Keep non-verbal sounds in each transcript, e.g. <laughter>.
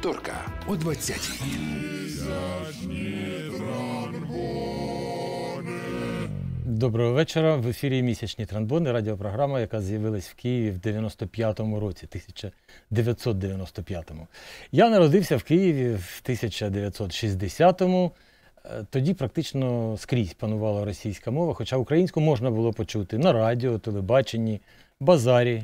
Вівторка о 20-й. Доброго вечора. В ефірі місячні транбони, радіопрограма, яка з'явилась в Києві в 95-му році, 1995-му. Я народився в Києві в 1960-му. Е, Тоді практично скрізь панувала російська мова, хоча українську можна було почути на радіо, телебаченні, базарі.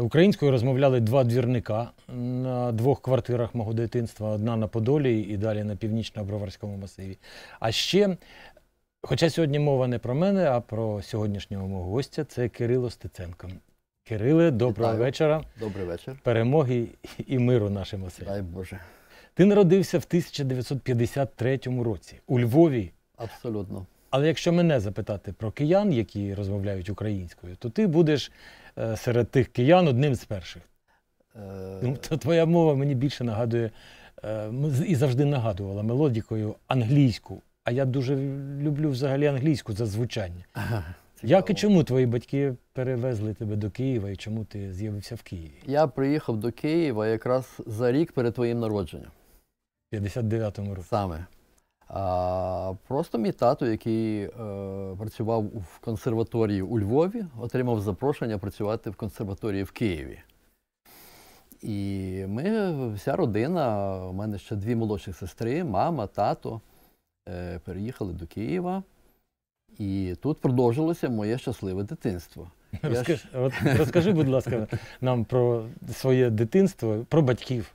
Українською розмовляли два двірника на двох квартирах мого дитинства: одна на Подолі і далі на північно-Броварському масиві. А ще Хоча сьогодні мова не про мене, а про сьогоднішнього мого гостя це Кирило Стеценко. Кириле, доброго Вітаю. вечора, Добрий вечір. перемоги і миру нашим оселям. Дай Боже. Ти народився в 1953 році у Львові. Абсолютно. Але якщо мене запитати про киян, які розмовляють українською, то ти будеш серед тих киян одним з перших. Е, твоя мова мені більше нагадує е, і завжди нагадувала мелодікою англійську. А я дуже люблю взагалі англійську за звучання. <laughs> Як і чому твої батьки перевезли тебе до Києва і чому ти з'явився в Києві? Я приїхав до Києва якраз за рік перед твоїм народженням. В 59-му році. Саме. А, просто мій тато, який е, працював в консерваторії у Львові, отримав запрошення працювати в консерваторії в Києві. І ми, вся родина, у мене ще дві молодші сестри, мама, тато, е, переїхали до Києва. І тут продовжилося моє щасливе дитинство. Розкажи, от, розкажи, будь ласка, <laughs> нам про своє дитинство, про батьків.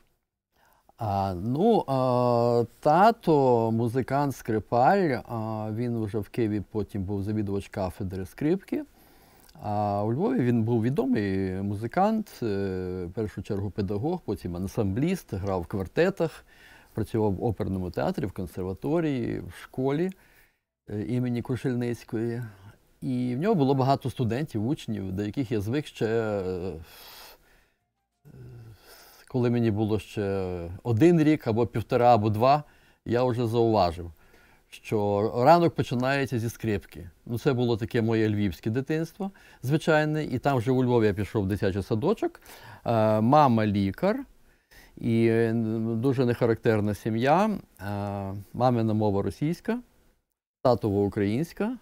А, ну, а, тато, музикант, скрипаль, а, він вже в Києві потім був завідувач кафедри скрипки. А у Львові він був відомий музикант, е, в першу чергу педагог, потім ансамбліст, грав в квартетах, працював в оперному театрі, в консерваторії, в школі е, імені Крушельницької. І в нього було багато студентів, учнів, до яких я звик ще е, коли мені було ще один рік або півтора, або два, я вже зауважив, що ранок починається зі скрипки. Ну, це було таке моє львівське дитинство, звичайне. І там вже у Львові я пішов в дитячий садочок. Е, Мама лікар. І е, дуже нехарактерна сім'я. Е, Мамина мова російська, татова українська.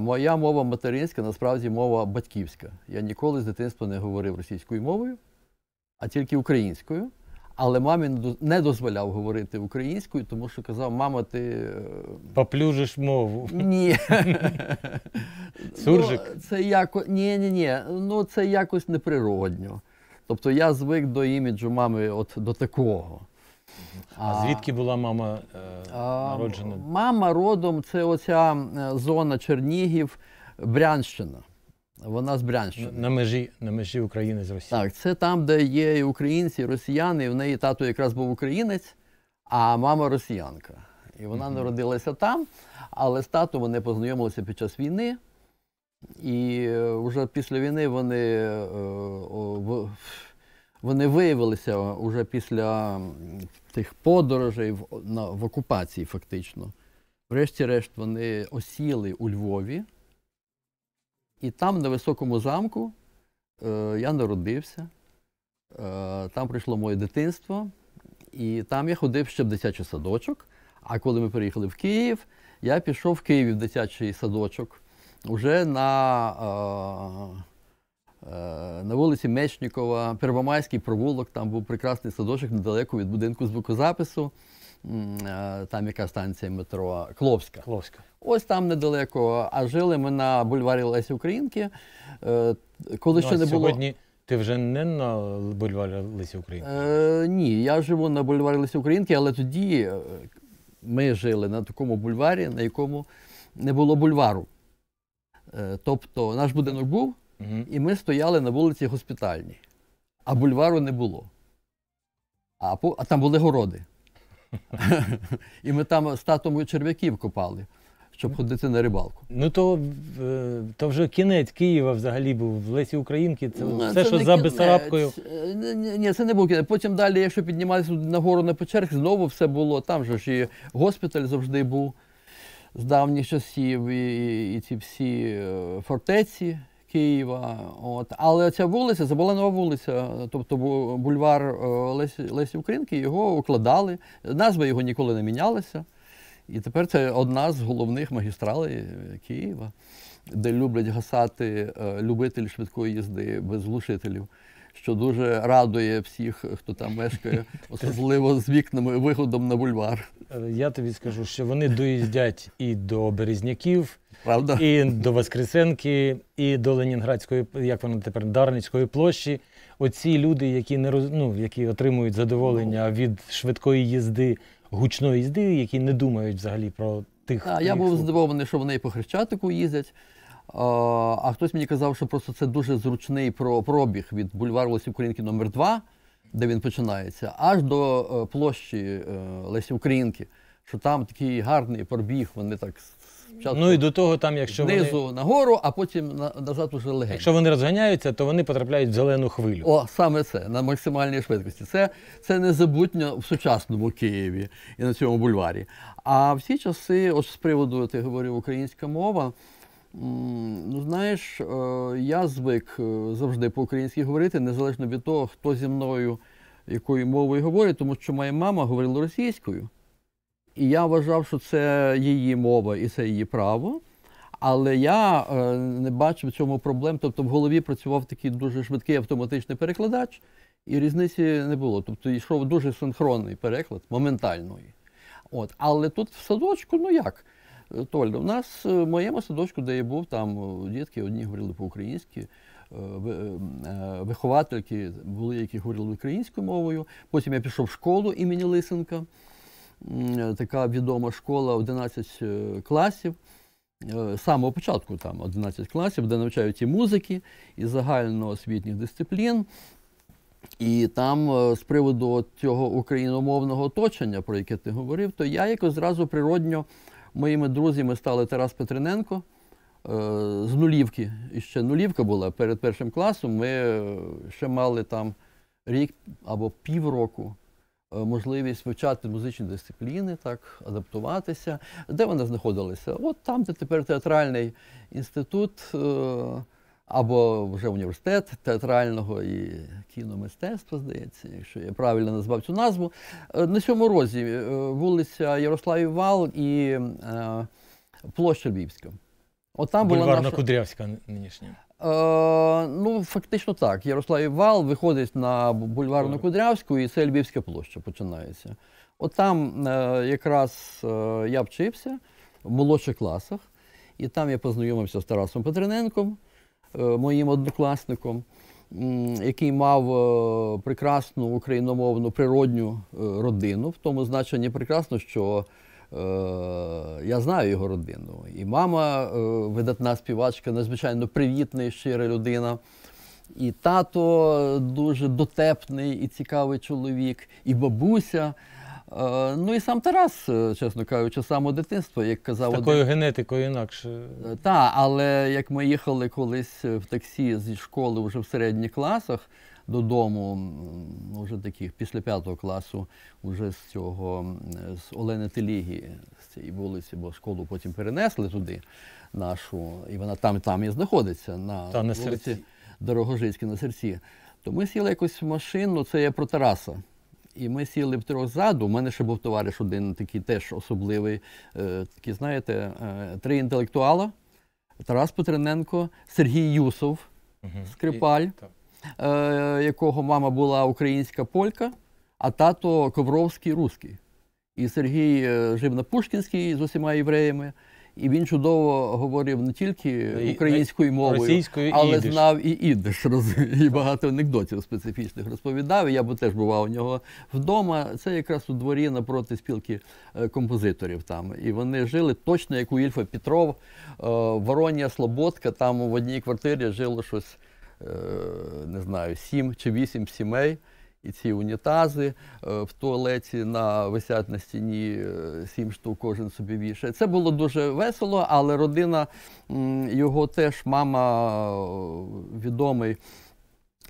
Моя мова материнська, насправді мова батьківська. Я ніколи з дитинства не говорив російською мовою а тільки українською. Але мамі не дозволяв говорити українською, тому що казав, мама, ти. е, Поплюжиш мову. Ні. <laughs> Суржик? Ну, це яко... Ні, ні, ні. Ну це якось неприродньо. Тобто я звик до іміджу мами от до такого. А звідки була мама е, а, народжена? Мама родом це оця е, зона Чернігів, Брянщина. Вона з Брянщини. На межі, на межі України з Росією. Так, це там, де є і українці, і росіяни, і в неї тато якраз був українець, а мама росіянка. І вона народилася там, але з татом вони познайомилися під час війни. І е, вже після війни вони, е, вони виявилися вже після тих подорожей в, на, в окупації, фактично. Врешті-решт, вони осіли у Львові. І там, на високому замку, е, я народився. Е, там прийшло моє дитинство. І там я ходив ще в дитячий садочок. А коли ми переїхали в Київ, я пішов в Києві в дитячий садочок уже на, е, на вулиці Мечнікова, Первомайський провулок, там був прекрасний садочок недалеко від будинку звукозапису. Е, Там яка станція метро Кловська. Кловська. Ось там недалеко. А жили ми на бульварі Лесі Українки. Е, Коли Ну, ще не було. Сьогодні ти вже не на бульварі Лисі України. Е, ні, я живу на бульварі Лесі Українки, але тоді е, ми жили на такому бульварі, на якому не було бульвару. Е, тобто наш будинок був, Мгм. і ми стояли на вулиці Госпітальній, а бульвару не було. А, а там були городи. <laughs> і ми там з татом черв'яків копали, щоб ходити на рибалку. Ну то, е, то вже кінець Києва взагалі був в Лесі Українки. Це Ну, все, що за. Бесарабкою. Е, Ні, ні, це не був кінець. Потім далі, якщо підніматися на гору на Печерськ, знову все було. Там же ж і госпіталь завжди був з давніх часів, і, і ці всі е, фортеці Києва. От. Але ця вулиця, це нова вулиця, тобто бу- бульвар е, Лесі, Лесі Українки, його укладали. Назва його ніколи не мінялася. І тепер це одна з головних магістралей е, Києва, де люблять гасати е, любителі швидкої їзди без глушителів, що дуже радує всіх, хто там мешкає, <laughs> особливо з вікнами виходом на бульвар. Я тобі скажу, що вони доїздять і до Березняків, Правда? і до Воскресенки, і до Ленінградської, як воно тепер, Дарницької площі. Оці люди, які не роз, ну, які отримують задоволення від швидкої їзди, гучної їзди, які не думають взагалі про тих. Хто я був здивований, що вони і по Хрещатику їздять. А, а хтось мені казав, що просто це дуже зручний пробіг від бульвару Лесі Українки номер 2 де він починається, аж до е, площі е, Лесі Українки. Що там такий гарний пробіг, вони так спочатку Ну і до того, там, якщо знизу вони, нагору, а потім на, назад уже легенько. якщо вони розганяються, то вони потрапляють в зелену хвилю. О, саме це на максимальній швидкості. Це, це незабутньо в сучасному Києві і на цьому бульварі. А всі часи, от з приводу ти говорив українська мова. м, Ну, знаєш, е, я звик е, завжди по-українськи говорити, незалежно від того, хто зі мною якою мовою говорить, тому що моя мама говорила російською. І я вважав, що це її мова і це її право. Але я е, не бачив в цьому проблем. Тобто в голові працював такий дуже швидкий автоматичний перекладач, і різниці не було. Тобто йшов дуже синхронний переклад, моментальний. От. Але тут в садочку, ну як? Е, Тольда, у нас е, в моєму садочку, де я був, там дітки одні говорили по-українськи, ви- виховательки були, які говорили українською мовою. Потім я пішов в школу імені Лисенка. Е, Така відома школа 11 е, класів. Е, З самого початку там 11 класів, де навчають і музики, і загальноосвітніх дисциплін. І там з приводу цього україномовного оточення, про яке ти говорив, то я якось зразу природньо моїми друзями стали Тарас Петриненко з нулівки. І ще нулівка була перед першим класом. Ми ще мали там рік або півроку можливість вивчати музичні дисципліни, так, адаптуватися. Де вони знаходилися? От там, де тепер театральний інститут. е, або вже університет театрального і кіномистецтва, здається, якщо я правильно назвав цю назву. Е, На цьому розі е, вулиця Ярославів Вал і е, площа Львівська. От там була наша... Кудрявська нинішня. Е, ну, фактично так. Ярославів Вал виходить на бульварну Кудрявську, і це Львівська площа починається. От там е, якраз е, я вчився в молодших класах, і там я познайомився з Тарасом Петриненком, е, моїм однокласником, який мав е, прекрасну україномовну природню е, родину, в тому значенні прекрасно, що я знаю його родину. І мама, е, видатна співачка, надзвичайно привітна і щира людина. І тато дуже дотепний і цікавий чоловік, і бабуся. Е, Ну і сам Тарас, е, чесно кажучи, з самого дитинства, як казав З один- такою генетикою інакше. так, але як ми їхали колись в таксі зі школи вже в середніх класах додому, ну, вже таких після п'ятого класу, вже з цього з Олени Телігі, з цієї вулиці, бо школу потім перенесли туди нашу, і вона там, там і знаходиться на, Та, на вулиці. Дорогожицькій на серці. То ми сіли якось в машину, це я про Тараса. І ми сіли в трьох ззаду. У мене ще був товариш один такий теж особливий. Е, такий, знаєте, е, три інтелектуала: Тарас Петрененко, Сергій Юсов, скрипаль, якого мама була українська полька, а тато Ковровський русський. І Сергій е, жив на Пушкінській з усіма євреями. І він чудово говорив не тільки українською мовою, але їдиш. знав і ідиш, роз- і багато анекдотів специфічних розповідав. Я б теж бував у нього вдома. Це якраз у дворі напроти спілки е, композиторів там. І вони жили точно як у Ільфа Петров, е, Воронія Слободка. Там в одній квартирі жило щось, е, не знаю, сім чи вісім сімей. І ці унітази е, в туалеті на висять на стіні е, сім штук, кожен собі вішає. Це було дуже весело, але родина його теж мама е, відомий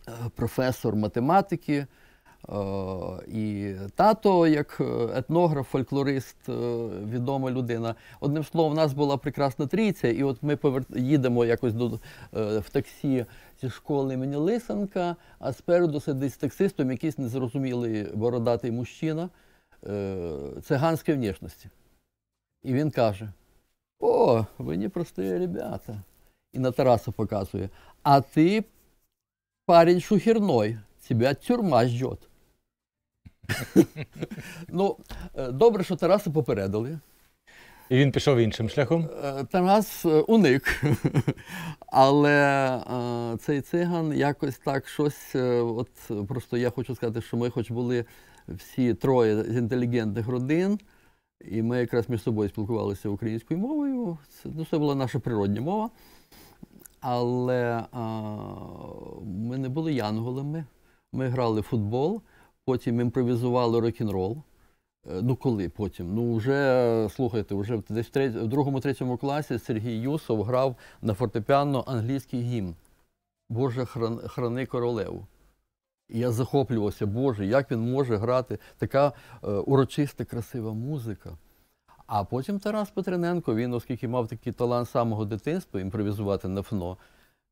е, професор математики. Е, І Тато, як е, етнограф, фольклорист, е, відома людина. Одним словом, у нас була прекрасна трійця, і от ми повер... їдемо якось до, в таксі зі школи імені Лисенка, а спереду сидить з таксистом якийсь незрозумілий бородатий мужчина циганської внешності. І він каже: О, ви непрості ребята. І на Тараса показує. А ти парень шухерной, тебя тюрма ждет. <laughs> ну, е, добре, що Тараса попередили. І він пішов іншим шляхом. Е, Тарас е, уник. Але цей циган якось так щось. От просто я хочу сказати, що ми, хоч були всі троє з інтелігентних родин, і ми якраз між собою спілкувалися українською мовою. Це, ну, це була наша природня мова. Але а, ми не були янголами. Ми грали в футбол, потім імпровізували рок-н-рол. Е, Ну коли потім? Ну вже слухайте, вже десь в, треть- в другому-третьому класі Сергій Юсов грав на фортепіано англійський гімн Боже хран- храни королеву. І я захоплювався, Боже, як він може грати така е, урочиста, красива музика. А потім Тарас Петрененко, він, оскільки мав такий талант самого дитинства імпровізувати на ФНО,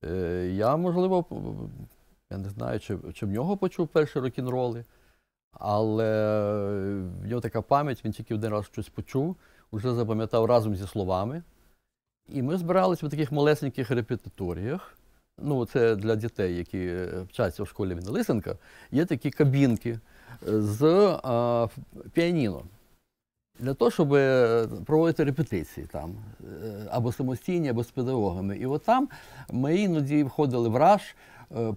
е, я, можливо, я не знаю, чи, чи в нього почув перші рок-н-роли, але в нього така пам'ять, він тільки один раз щось почув, вже запам'ятав разом зі словами. І ми збиралися в таких малесеньких репетиторіях. Ну, це для дітей, які е, вчаться в школі імені Лисенка, є такі кабінки е, з а, піаніно. Для того, щоб е, проводити репетиції там, е, або самостійні, або з педагогами. І от там ми іноді входили в раж, е,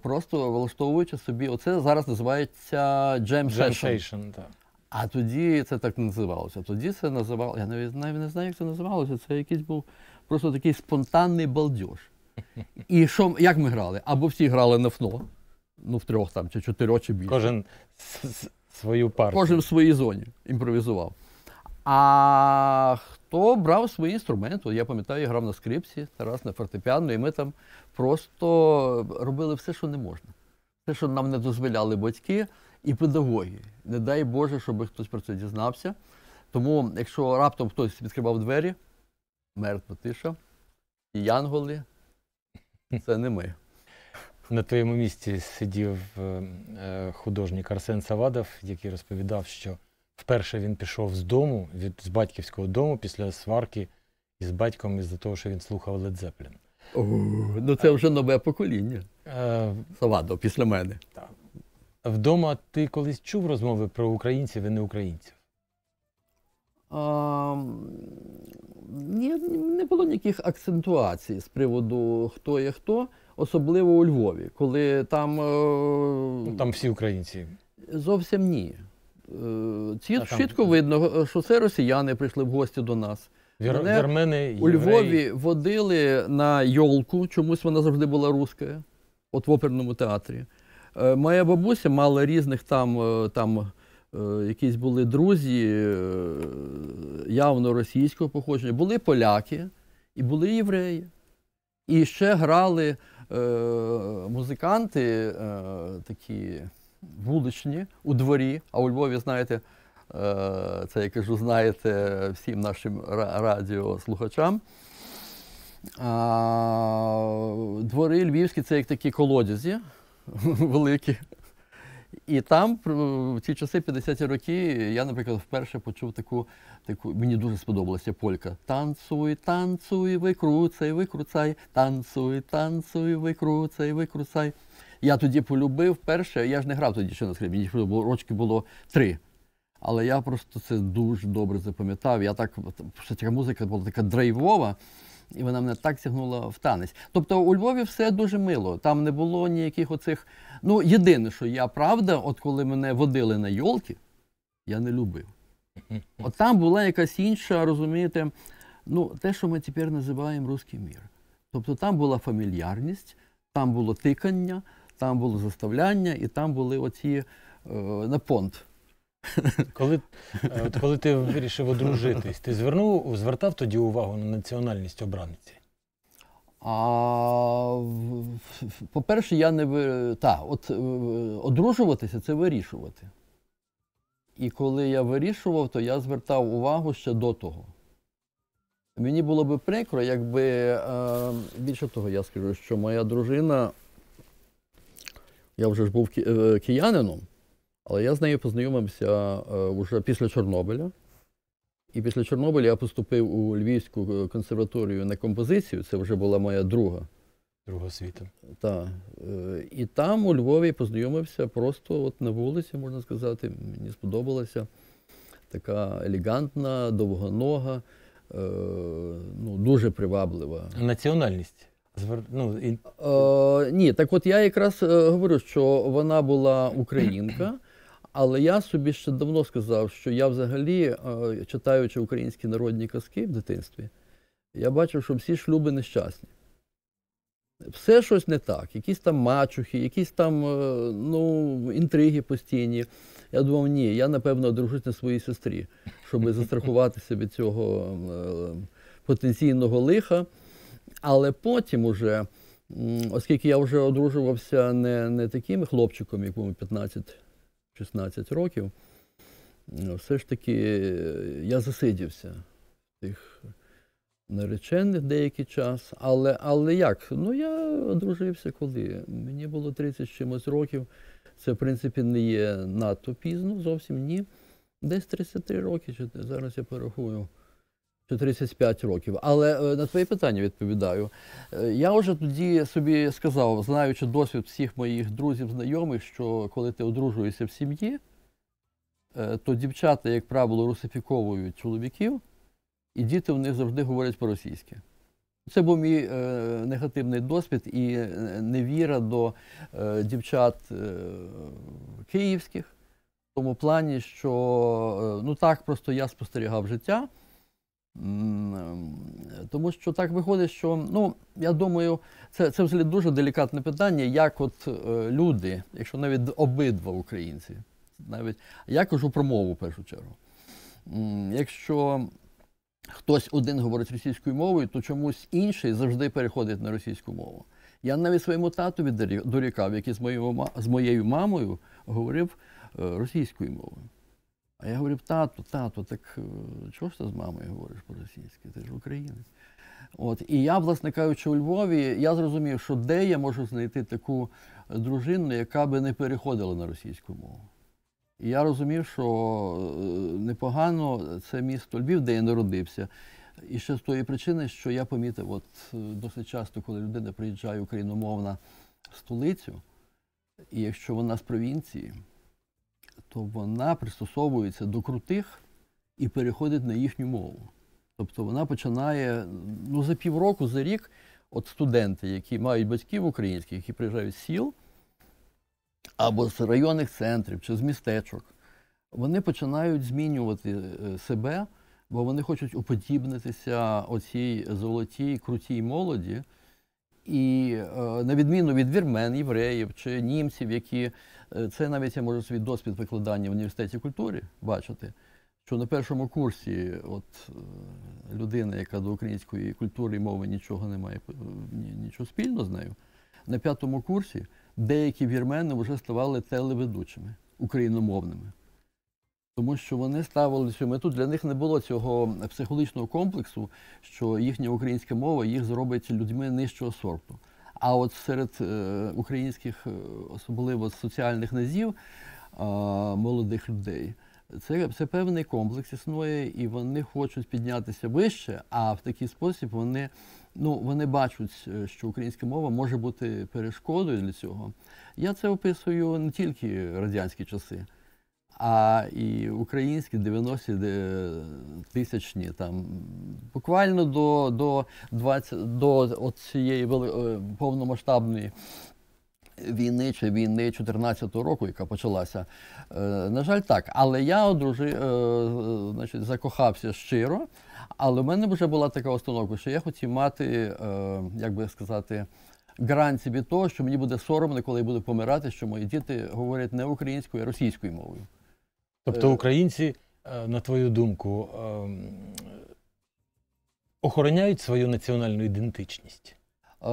просто влаштовуючи собі, оце зараз називається джем так. А тоді це так не називалося. Тоді це називало, я навіть навіть не знаю, як це називалося. Це якийсь був просто такий спонтанний балдеж. І що, як ми грали? Або всі грали на ФНО, ну в трьох там, чи чотирьох, чи більше. Кожен свою партію. Кожен в своїй зоні імпровізував. А хто брав свої інструменти? Я пам'ятаю, я грав на скрипці, Тарас на фортепіано, і ми там просто робили все, що не можна. Все, що нам не дозволяли батьки і педагоги. Не дай Боже, щоб хтось про це дізнався. Тому, якщо раптом хтось відкривав двері, мертва тиша, і янголи, це не ми. На твоєму місці сидів е, е, художник Арсен Савадов, який розповідав, що вперше він пішов з дому, від, з батьківського дому після сварки із батьком із-за того, що він слухав Led Zeppelin. О, ну це вже нове покоління. Е, Савадо, після мене. вдома ти колись чув розмови про українців і неукраїнців? А, ні, не було ніяких акцентуацій з приводу хто є хто, особливо у Львові, коли там, Ну, е, Там всі українці. зовсім ні. Е, Ці, А там- чітко видно, що це росіяни прийшли в гості до нас. Вір, Мене вірмени, У євреї. Львові водили на йолку, чомусь вона завжди була руська, от в оперному театрі. Е, Моя бабуся мала різних там, е, там е, якісь були друзі е, явно російського походження. Були поляки і були євреї. І ще грали е, музиканти е, такі вуличні у дворі, а у Львові, знаєте, Е, Це я кажу, знаєте всім нашим радіослухачам. Двори львівські це як такі колодязі <laughs> великі. І там в ті часи, 50-ті роки, я, наприклад, вперше почув таку, таку мені дуже сподобалася полька. Танцуй, танцуй, викруцай, викруцай, танцуй, танцуй, викруцай, викруцай. Я тоді полюбив перше, я ж не грав тоді ще на скрипці, було- рочки було три. Але я просто це дуже добре запам'ятав. Я так, що ця музика була така драйвова, і вона мене так сягнула в танець. Тобто у Львові все дуже мило. Там не було ніяких оцих. Ну, єдине, що я правда, от коли мене водили на йолки, я не любив. От там була якась інша, розумієте, ну, те, що ми тепер називаємо русський мір. Тобто там була фамільярність, там було тикання, там було заставляння, і там були оці е, на понт. Коли, е, от коли ти вирішив одружитись, ти звернув, звертав тоді увагу на національність обраниці? А по-перше, я не ви- та, от е, одружуватися це вирішувати. І коли я вирішував, то я звертав увагу ще до того. Мені було би прикро, якби е, більше того, я скажу, що моя дружина, я вже ж був ки- е, киянином, але я з нею познайомився е, вже після Чорнобиля. І після Чорнобиля я поступив у Львівську е, консерваторію на композицію. Це вже була моя друга. Другого світу. Та. Е, І там у Львові познайомився просто от на вулиці, можна сказати. Мені сподобалася така елегантна, довгонога, е, ну, дуже приваблива. Національність. Звер... Ну, і... Е, ні, так от я якраз е, говорю, що вона була українка, але я собі ще давно сказав, що я взагалі, е, читаючи українські народні казки в дитинстві, я бачив, що всі шлюби нещасні. Все щось не так, якісь там мачухи, якісь там е, ну, інтриги постійні. Я думав, ні, я напевно одружусь на своїй сестрі, щоб застрахуватися від цього потенційного лиха. Але потім уже, оскільки я вже одружувався не, не таким хлопчиком, якому 15-16 років, все ж таки е, я засидівся в тих наречених деякий час. Але, але як? Ну, я одружився коли? Мені було 30 з чимось років. Це, в принципі, не є надто пізно, зовсім ні. Десь 33 роки, зараз я порахую. Чи 35 років. Але е, на твоє питання відповідаю. Е, Я вже тоді собі сказав, знаючи досвід всіх моїх друзів, знайомих, що коли ти одружуєшся в сім'ї, е, то дівчата, як правило, русифіковують чоловіків, і діти в них завжди говорять по-російськи. Це був мій е, негативний досвід і невіра до е, дівчат е, київських, в тому плані, що ну так просто я спостерігав життя. Тому що так виходить, що ну я думаю, це, це взагалі дуже делікатне питання, як от е, люди, якщо навіть обидва українці, навіть я кажу про мову в першу чергу. Якщо хтось один говорить російською мовою, то чомусь інший завжди переходить на російську мову. Я навіть своєму татові дорікав, який з моєю, з моєю мамою говорив е, російською мовою. А я говорив, тату, тату, так е, чого ж ти з мамою говориш по-російськи? Ти ж українець. От, і я, власне кажучи, у Львові, я зрозумів, що де я можу знайти таку е, дружину, яка би не переходила на російську мову. І я розумів, що е, непогано це місто Львів, де я народився. І ще з тої причини, що я помітив, от досить часто, коли людина приїжджає україномовна в столицю, і якщо вона з провінції, то вона пристосовується до крутих і переходить на їхню мову. Тобто вона починає ну, за півроку, за рік, от студенти, які мають батьків українських, які приїжджають з сіл або з районних центрів чи з містечок, вони починають змінювати е, себе, бо вони хочуть уподібнитися оцій золотій, крутій молоді. І е, на відміну від вірмен, євреїв чи німців, які е, це навіть я можу свій досвід викладання в університеті культури бачити, що на першому курсі от е, людина, яка до української культури і мови нічого не має, нічого спільного з нею, на п'ятому курсі деякі вірмени вже ставали телеведучими україномовними. Тому що вони ставили цю мету, для них не було цього психологічного комплексу, що їхня українська мова їх зробить людьми нижчого сорту. А от серед е, українських, е, особливо соціальних низів, е, молодих людей, це, це певний комплекс існує, і вони хочуть піднятися вище, а в такий спосіб вони, ну, вони бачать, що українська мова може бути перешкодою для цього. Я це описую не тільки радянські часи а і українські 90-ті тисячні, там буквально до, до, 20, до цієї е, повномасштабної війни чи війни 2014 року, яка почалася. Е, на жаль, так. Але я одружи, е, е, значить, закохався щиро, але в мене вже була така установка, що я хотів мати, е, як би сказати, гарантії від того, що мені буде соромно, коли я буду помирати, що мої діти говорять не українською, а російською мовою. Тобто Е. українці, е, на твою думку, ем, охороняють свою національну ідентичність. Е,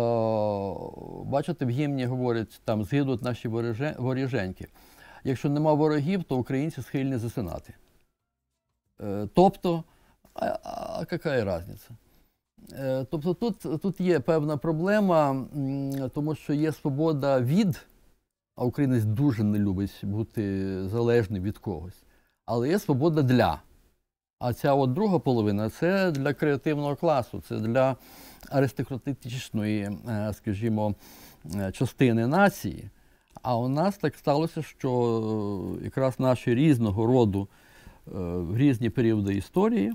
бачите, в гімні говорять, там згидуть наші воріже- воріженьки. якщо нема ворогів, то українці схильні засинати. Тобто, а, а, а яка різниця? Тобто тут, тут є певна проблема, тому що є свобода від, а українець дуже не любить бути залежним від когось. Але є свобода для. А ця от друга половина це для креативного класу, це для аристократичної, е, скажімо, е, частини нації. А у нас так сталося, що е, якраз наші різного роду в різні періоди історії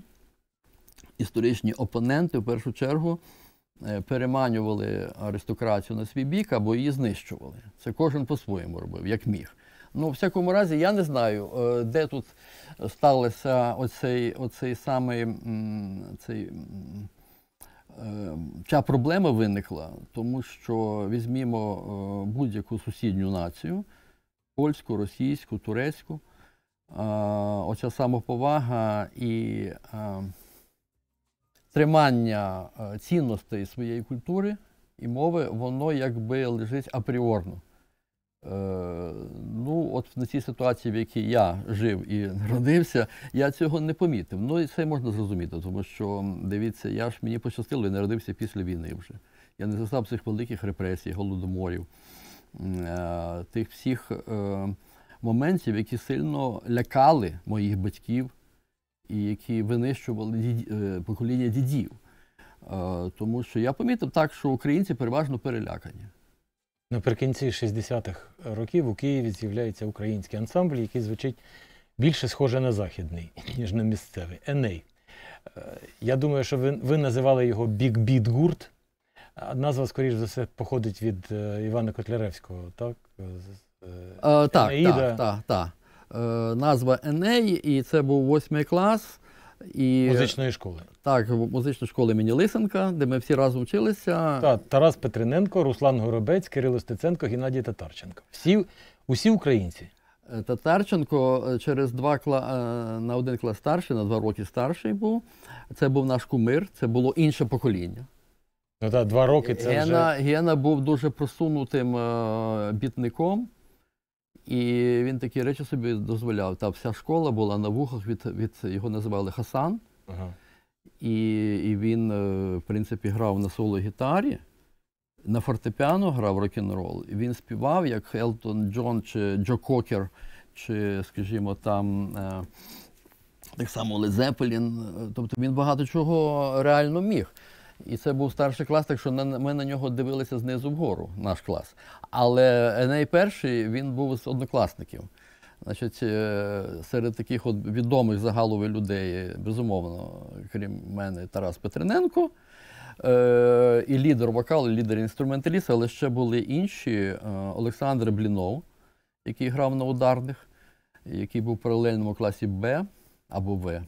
історичні опоненти в першу чергу переманювали аристократію на свій бік або її знищували. Це кожен по-своєму робив, як міг. Ну, в всякому разі, я не знаю, е, де тут сталося оцей, оцей самий цей. е, Ця проблема виникла, тому що візьмімо е, будь-яку сусідню націю польську, російську, турецьку. е, Оця самоповага і е, тримання е, цінностей своєї культури і мови, воно якби лежить апріорно. Е, ну, от на цій ситуації, в якій я жив і народився, я цього не помітив. Ну і це можна зрозуміти, тому що дивіться, я ж мені пощастило, я народився після війни вже. Я не застав цих великих репресій, голодоморів, е, тих всіх моментів, які сильно лякали моїх батьків і які винищували е, покоління дідів. Е, Тому що я помітив так, що українці переважно перелякані. Наприкінці 60-х років у Києві з'являється український ансамбль, який звучить більше схоже на західний, <laughs> ніж на місцевий. Еней. Я думаю, що ви, ви називали його Big Beat гурт. Назва, скоріш за все, походить від е, Івана Котляревського, так? Е, так, так, так, так. Е, назва Еней, і це був восьмий клас. І, музичної школи. Так, музичної школи імені Лисенка, де ми всі разом вчилися. Та, Тарас Петриненко, Руслан Горобець, Кирило Стеценко, Геннадій Татарченко. Всі, усі українці. Е, Татарченко е, через два кла... на один клас старший, на два роки старший був. Це був наш кумир, це було інше покоління. Ну так, два роки це Гена, вже. Гена був дуже просунутим бітником, і він такі речі собі дозволяв. Та вся школа була на вухах від, від його називали Хасан. Ага. І, і він, е, в принципі, грав на соло-гітарі, на фортепіано грав рок-н-рол. Він співав, як Елтон Джон чи Джо Кокер, чи, скажімо, там е, так само Ле Зепелін. Е, Тобто він багато чого реально міг. І це був старший клас, так що ми на нього дивилися знизу вгору, наш клас. Але Еней перший він був з однокласників. Значить, е, серед таких от відомих загалових людей, безумовно, крім мене, Тарас Петриненко, е, і лідер вокалу, лідер інструменталіст, але ще були інші. Е, Олександр Блінов, який грав на ударних, який був в паралельному класі Б або В.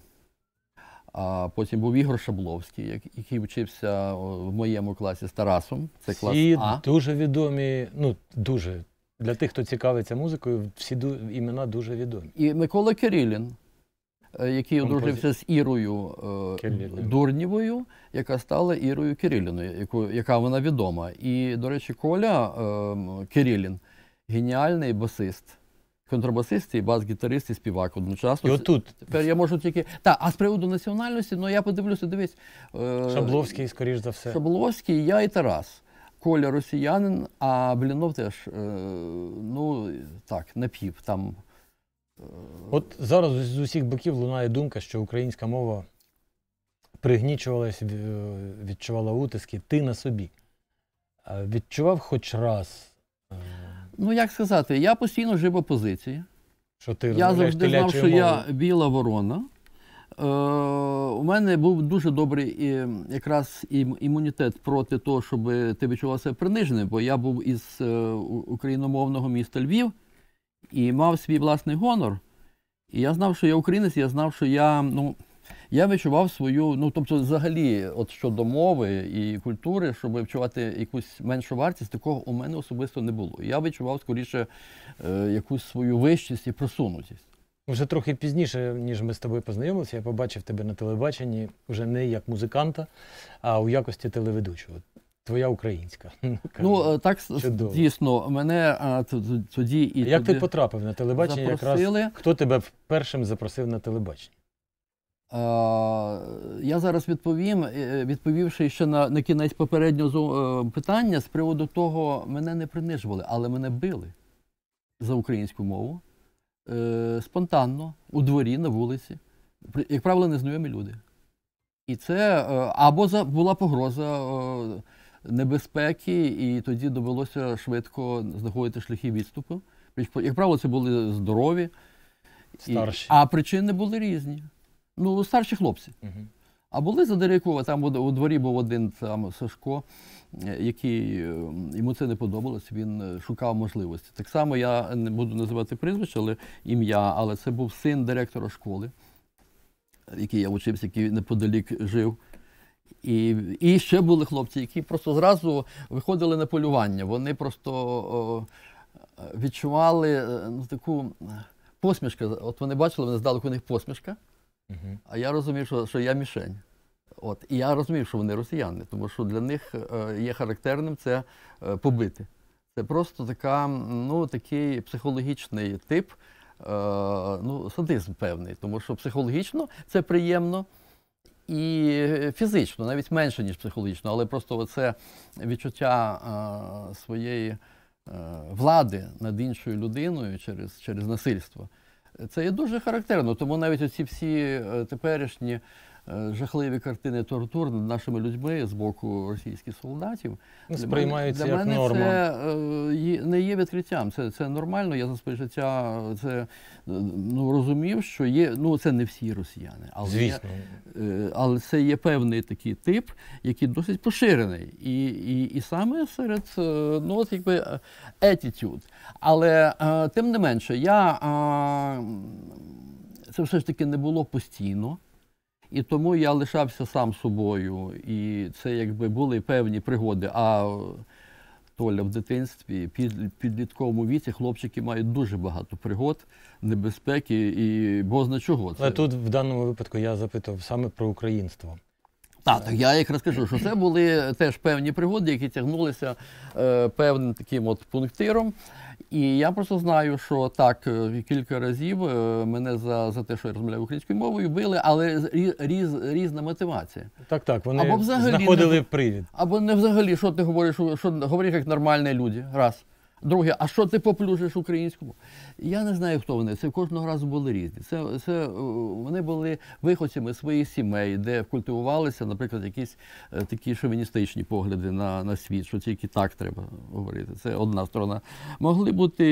А потім був Ігор Шабловський, який вчився в моєму класі з Тарасом. Це клас Всі А. дуже відомі, ну дуже. Для тих, хто цікавиться музикою, всі ду- імена дуже відомі. І Микола Кирилін, е, який Компози- одружився з Ірою е. Дурнєвою, яка стала Ірою Кириліною, яку, яка вона відома. І, до речі, Коля е, Кирилін геніальний басист, контрабасист і бас-гітарист і співак одночасно. І отут Тепер я можу тільки. Так, а з приводу національності, ну я подивлюся, дивись. е, Шабловський, скоріш за все. Шабловський, я і Тарас. Коля росіянин, а Блінов теж, е, ну так, напів там. е, От зараз з усіх боків лунає думка, що українська мова пригнічувалась, відчувала утиски, ти на собі. Відчував хоч раз, е, Ну, як сказати, я постійно жив в опозиції. що ти Я завжди знав, що телячою я біла ворона. Е, у мене був дуже добрий е, якраз ім- імунітет проти того, щоб ти відчував себе приниженим, бо я був із е, україномовного міста Львів і мав свій власний гонор. І я знав, що я українець, я знав, що я, ну, я відчував свою, ну тобто, взагалі, от щодо мови і культури, щоб відчувати якусь меншу вартість, такого у мене особисто не було. Я відчував скоріше е, якусь свою вищість і просунутість. Вже трохи пізніше, ніж ми з тобою познайомилися, я побачив тебе на телебаченні вже не як музиканта, а у якості телеведучого. твоя українська. <laughs> Ну, е, так Чудово. дійсно, мене а, тоді і Як ти потрапив на телебачення? запросили. Якраз хто тебе першим запросив на телебачення? Я зараз відповім, е, відповівши ще на, на кінець попереднього е, питання з приводу того, мене не принижували, але мене били за українську мову е, спонтанно, у дворі, на вулиці. Як правило, незнайомі люди. І це або за, була погроза небезпеки, і тоді довелося швидко знаходити шляхи відступу. Як правило, це були здорові. І- а причини були різні. Ну, старші хлопці. Мгм. А були за Дерекова, там у- у дворі був один там Сашко, е, який е, йому це не подобалось, він е, шукав можливості. Так само я не буду називати прізвище, але ім'я, але це був син директора школи, який я вчився, який неподалік жив. І, і ще були хлопці, які просто зразу виходили на полювання. Вони просто о, відчували е, ну, таку посмішку. От вони бачили, вони здали у них посмішка. А я розумів, що, що я мішень. От. І я розумів, що вони росіяни, тому що для них е, є характерним це е, побити. Це просто така, ну, такий психологічний тип, е, ну, садизм певний, тому що психологічно це приємно. І фізично, навіть менше, ніж психологічно, але просто це відчуття своєї влади над іншою людиною через, через насильство. Це є дуже характерно, тому навіть оці всі е, теперішні жахливі картини тортур над нашими людьми з боку російських солдатів Ну, для сприймаються мене, як норма. це е, не є відкриттям. Це, це нормально. Я за своє життя це е, ну, розумів, що є. Ну це не всі росіяни, але Звісно. Е, але це є певний такий тип, який досить поширений. І, і, і саме серед е, ну, от якби е, attitude. Але е, тим не менше, я е, це все ж таки не було постійно. І тому я лишався сам собою. І це якби були певні пригоди. А Толя в дитинстві, під підлітковому віці хлопчики мають дуже багато пригод, небезпеки і бозна чого. Але тут в даному випадку я запитав саме про українство. так, так я якраз кажу, що це були теж певні пригоди, які тягнулися е, певним таким от пунктиром. І я просто знаю, що так е, кілька разів е, мене за, за те, що я розмовляю українською мовою, били, але різ, різна мотивація. Так, так, вони Або взагалі знаходили не- привід. Або не взагалі, що ти говориш, що, що говориш як нормальні люди. Раз. Друге, а що ти поплюжиш українському? Я не знаю, хто вони. Це кожного разу були різні. Це, це е, вони були виходцями своїх сімей, де культивувалися, наприклад, якісь е, такі шовіністичні погляди на, на світ, що тільки так треба говорити. Це одна сторона. Могли бути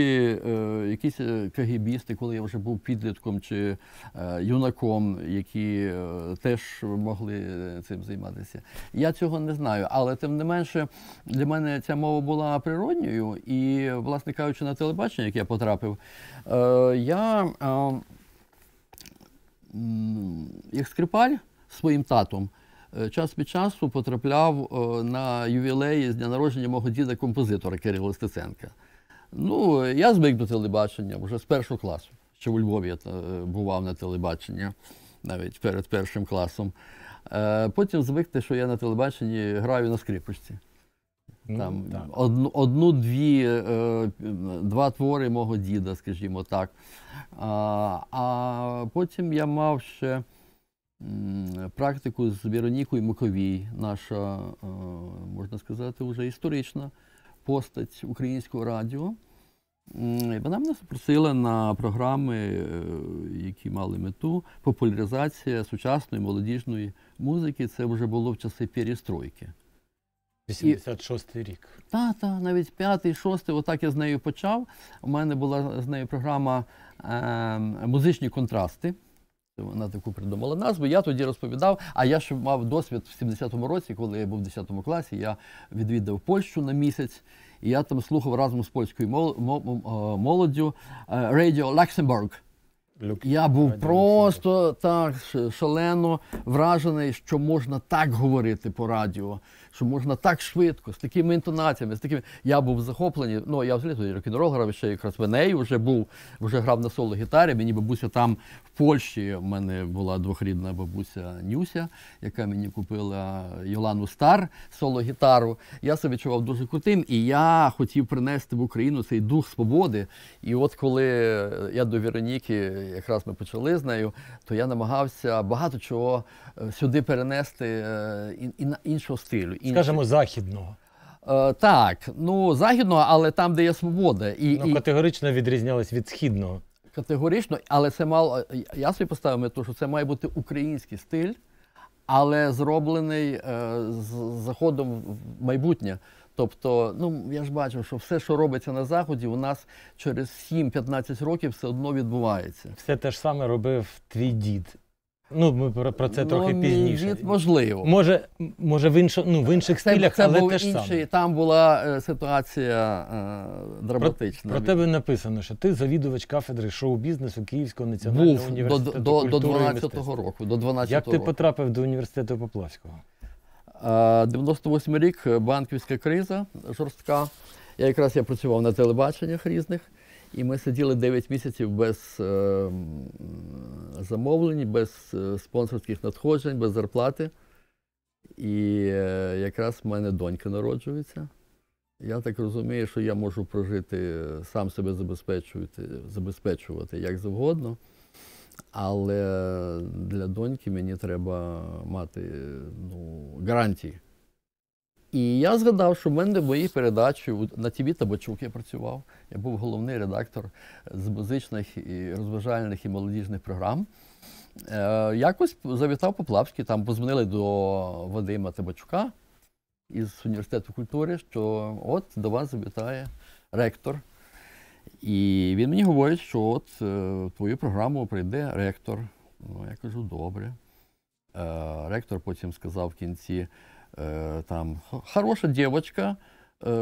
е, якісь е, кагібісти, коли я вже був підлітком чи е, юнаком, які е, теж могли цим займатися. Я цього не знаю, але тим не менше для мене ця мова була природньою, і, власне кажучи, на телебачення, як я потрапив, е, я е, як скрипаль своїм татом. е, Час від часу потрапляв на ювілеї з дня народження мого діда композитора Кирила Стеценка. Ну, я звик до телебачення вже з першого класу. Ще у Львові я бував на телебаченні навіть перед першим класом. Потім звик те, що я на телебаченні граю на скрипочці. Ну, Там одну, одну-дві, е, два твори мого діда, скажімо так. А, а потім я мав ще практику з Веронікою Муковій, наша, е, можна сказати, вже історична постать українського радіо. Вона мене запросила на програми, е, які мали мету популяризація сучасної молодіжної музики. Це вже було в часи перестройки. 86-й рік. Та, та, навіть п'ятий, шостий, отак я з нею почав. У мене була з нею програма е, Музичні контрасти. Вона таку придумала назву. Я тоді розповідав, а я ще мав досвід в 70-му році, коли я був в 10 класі, я відвідав Польщу на місяць, і я там слухав разом з польською е, молоддю е, Радіо Luxembourg. Люк Я був Радіо просто так шалено вражений, що можна так говорити по радіо, що можна так швидко, з такими інтонаціями, з такими. Я був захоплений. Ну я взагалі тоді рок-н-рол грав ще якраз в Енеї вже був, вже грав на соло гітарі. Мені бабуся там в Польщі. в мене була двохрідна бабуся Нюся, яка мені купила Йолану Стар соло гітару. Я себе відчував дуже крутим, і я хотів принести в Україну цей дух свободи. І от коли я до Вероніки, якраз ми почали з нею, то я намагався багато чого е, сюди перенести е, іншого стилю. Іншого. Скажемо, західного. Е, так, ну західного, але там, де є свобода. І, Ну, і категорично відрізнялось від східного. категорично, але це мало. Я собі поставив мету, що це має бути український стиль, але зроблений е, з заходом в майбутнє. Тобто, ну я ж бачу, що все, що робиться на заході, у нас через 7-15 років все одно відбувається. Все те ж саме робив твій дід. Ну, ми про, про це трохи ну, пізніше. Від, можливо. Може, може в, іншо, ну, в інших це, стилях, це але був те ж інший. саме. Там була е, ситуація е, драматична. Про тебе написано, що ти завідувач кафедри шоу-бізнесу Київського національного був університету до, до культури і 12-го року. До 12 Як ти року. потрапив до університету Поплавського? Е, 98 рік, е, банківська криза жорстка. Я якраз я працював на телебаченнях різних, і ми сиділи 9 місяців без е, замовлень, без е, спонсорських надходжень, без зарплати. І е, якраз в мене донька народжується. Я так розумію, що я можу прожити, сам себе забезпечувати, забезпечувати як завгодно. Але для доньки мені треба мати ну, гарантії. І я згадав, що в мене в моїй передачі на ТВ Табачук я працював. Я був головний редактор з музичних і розважальних і молодіжних програм. Е, якось завітав Поплавський, там позвонили до Вадима Табачука із університету культури, що от до вас завітає ректор. І він мені говорить, що от е, твою програму прийде ректор. Ну, я кажу, добре. Е, ректор потім сказав в кінці, там, хороша дівчинка,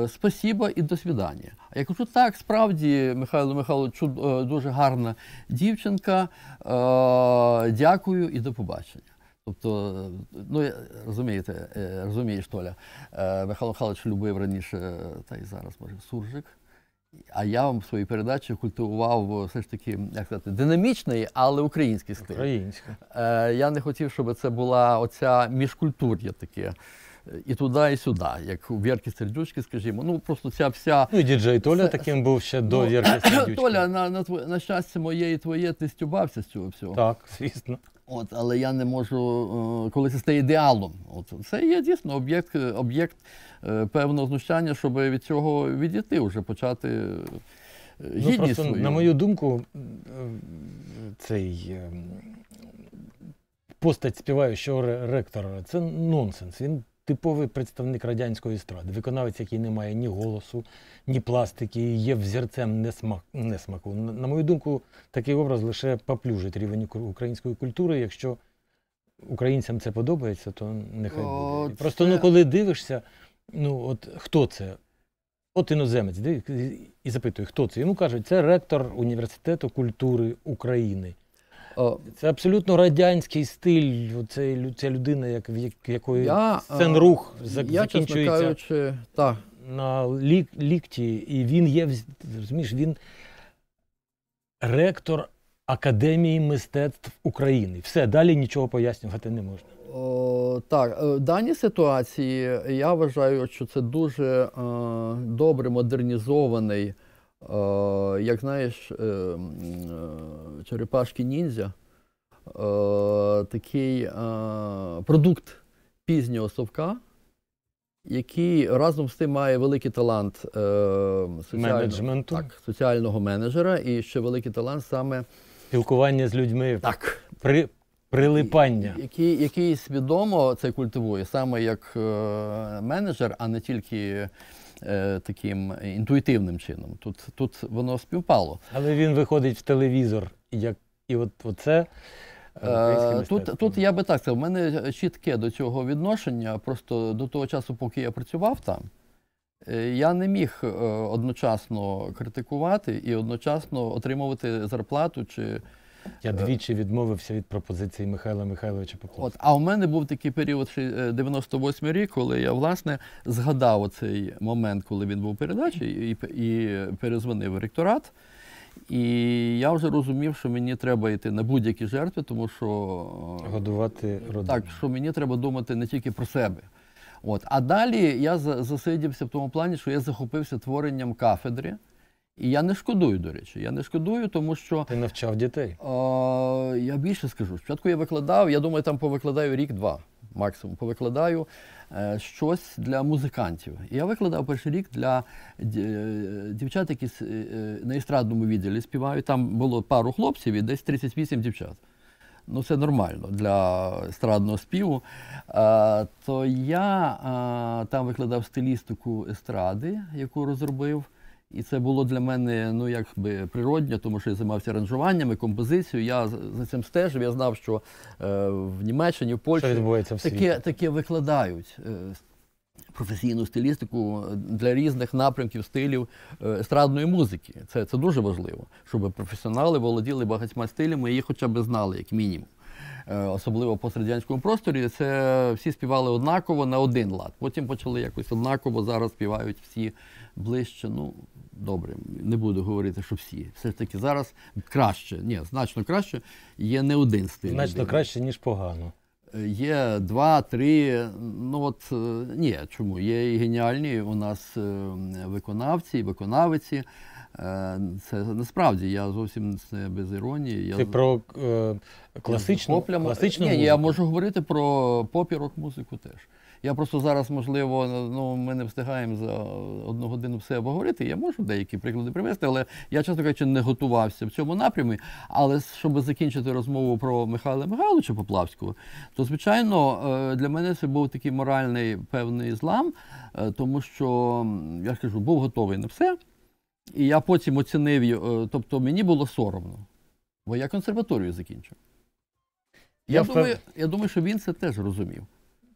спасіба і до свидання. А я кажу, так, справді, Михайло Михайлович, е, дуже гарна дівчинка, е, дякую і до побачення. Тобто, е, ну, розумієте, е, розумієш, Толя, е, Михайло Михайлович любив раніше, е, та й зараз, може, суржик. А я вам в своїй передачі культивував е, все ж таки, як сказати, динамічний, але український стиль. Українська. Е, я не хотів, щоб це була оця міжкультур'я таке. І туди, і сюди, як у Вірки Сердючки, скажімо. Ну просто ця вся. Ну і діджей Толя Це- таким був ще до Ну, Вірки <clears throat> Сердючки. Толя, на, на, тво- на щастя моє і твоє, ти стюбався з цього всього. Так, звісно. От, але я не можу, е, коли це стає ідеалом. От, це є дійсно об'єкт, об'єкт е, певного знущання, щоб від цього відійти, вже почати е, гідність Ну, просто, свою. на мою думку, цей е, постать співаючого ректора це нонсенс. Він типовий представник радянської естради, виконавець, який не має ні голосу, ні пластики, є взірцем несмак, несмаку. На, мою думку, такий образ лише поплюжить рівень української культури. Якщо українцям це подобається, то нехай О, буде. Просто це- ну, коли дивишся, ну от хто це? От іноземець і запитує, хто це? Йому кажуть, це ректор університету культури України. Це абсолютно радянський стиль. Лю- ця людина, як, в як- якої я, сценрух е, зак- я, кажучи, так. на лік, лікті, і він є, розумієш, він ректор Академії мистецтв України. Все, далі нічого пояснювати не можна. О, так, е, в даній ситуації я вважаю, що це дуже е, добре модернізований, е, як знаєш, е, е, черепашки ніндзя, е, такий е, продукт пізнього совка, який разом з тим має великий талант е, соціального, так, соціального менеджера і ще великий талант саме Спілкування з людьми, так. при, прилипання. Який, який свідомо це культивує саме як е, менеджер, а не тільки е, таким інтуїтивним чином. Тут, тут воно співпало. Але він виходить в телевізор, як, і от оце. е, Е, тут, тут я би так сказав, в мене чітке до цього відношення. Просто до того часу, поки я працював там, е, я не міг е, одночасно критикувати і одночасно отримувати зарплату чи Я двічі відмовився від пропозиції Михайла Михайловича Поплавського. От, а у мене був такий період ще, е, 98 рік, коли я власне згадав оцей момент, коли він був у передачі, і, і перезвонив в ректорат. І я вже розумів, що мені треба йти на будь-які жертви, тому що е, Годувати родину. так, що мені треба думати не тільки про себе. От. А далі я засидівся в тому плані, що я захопився творенням кафедри. І я не шкодую, до речі. Я не шкодую, тому що Ти навчав дітей. Е, я більше скажу. Спочатку я викладав, я думаю, там повикладаю рік-два максимум. Повикладаю е, щось для музикантів. І я викладав перший рік для е, дівчат, які с- е, на естрадному відділі співають. Там було пару хлопців і десь 38 дівчат. Ну, це нормально для естрадного співу. Е, то я е, там викладав стилістику естради, яку розробив. І це було для мене ну якби природньо, тому що я займався аранжуваннями, композицією. Я за- цим стежив. Я знав, що е, в Німеччині, в Польщі в таке, таке викладають. е, Професійну стилістику для різних напрямків стилів е, естрадної музики. Це, це дуже важливо, щоб професіонали володіли багатьма стилями і їх хоча б знали, як мінімум. Е, Особливо в пострадянському просторі, це всі співали однаково на один лад. Потім почали якось однаково, зараз співають всі ближче. Ну, добре, не буду говорити, що всі. Все ж таки зараз краще, ні, значно краще, є не один стиль. Значно єдиний. краще, ніж погано. Е, Є два, три. Ну от е, ні, чому? Є і геніальні у нас е, виконавці, виконавиці. Це насправді я зовсім не без іронії. Я Ти про е, класичну, класичну Ні, ні, я можу говорити про поп і рок-музику теж. Я просто зараз, можливо, ну, ми не встигаємо за одну годину все обговорити. Я можу деякі приклади привести, але я, чесно кажучи, не готувався в цьому напрямі. Але щоб закінчити розмову про Михайла Михайловича Поплавського, то, звичайно, е, для мене це був такий моральний певний злам, е, тому що, я ж кажу, був готовий на все. І я потім оцінив, е, тобто мені було соромно, бо я консерваторію закінчив. Я, Я думаю, я думаю, що він це теж розумів.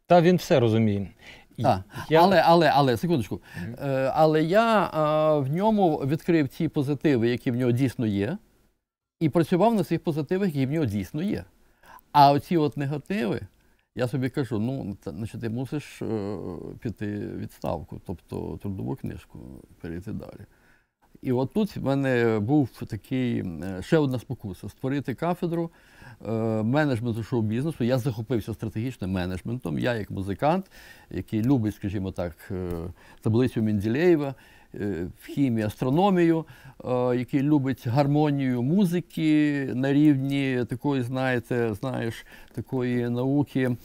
Та він все розуміє. Так. Я... Але, але, але, секундочку. Е, але я е, в ньому відкрив ті позитиви, які в нього дійсно є, і працював на цих позитивах, які в нього дійсно є. А оці от негативи, я собі кажу, ну, та, значить, ти мусиш е, піти відставку, тобто трудову книжку перейти далі. І от тут в мене був такий ще одна спокуса створити кафедру е, менеджменту шоу-бізнесу. Я захопився стратегічним менеджментом. Я, як музикант, який любить, скажімо так, е, таблицю Менделєєва, е, в хімії, астрономію, який любить гармонію музики на рівні такої, знаєте, знаєш, такої науки.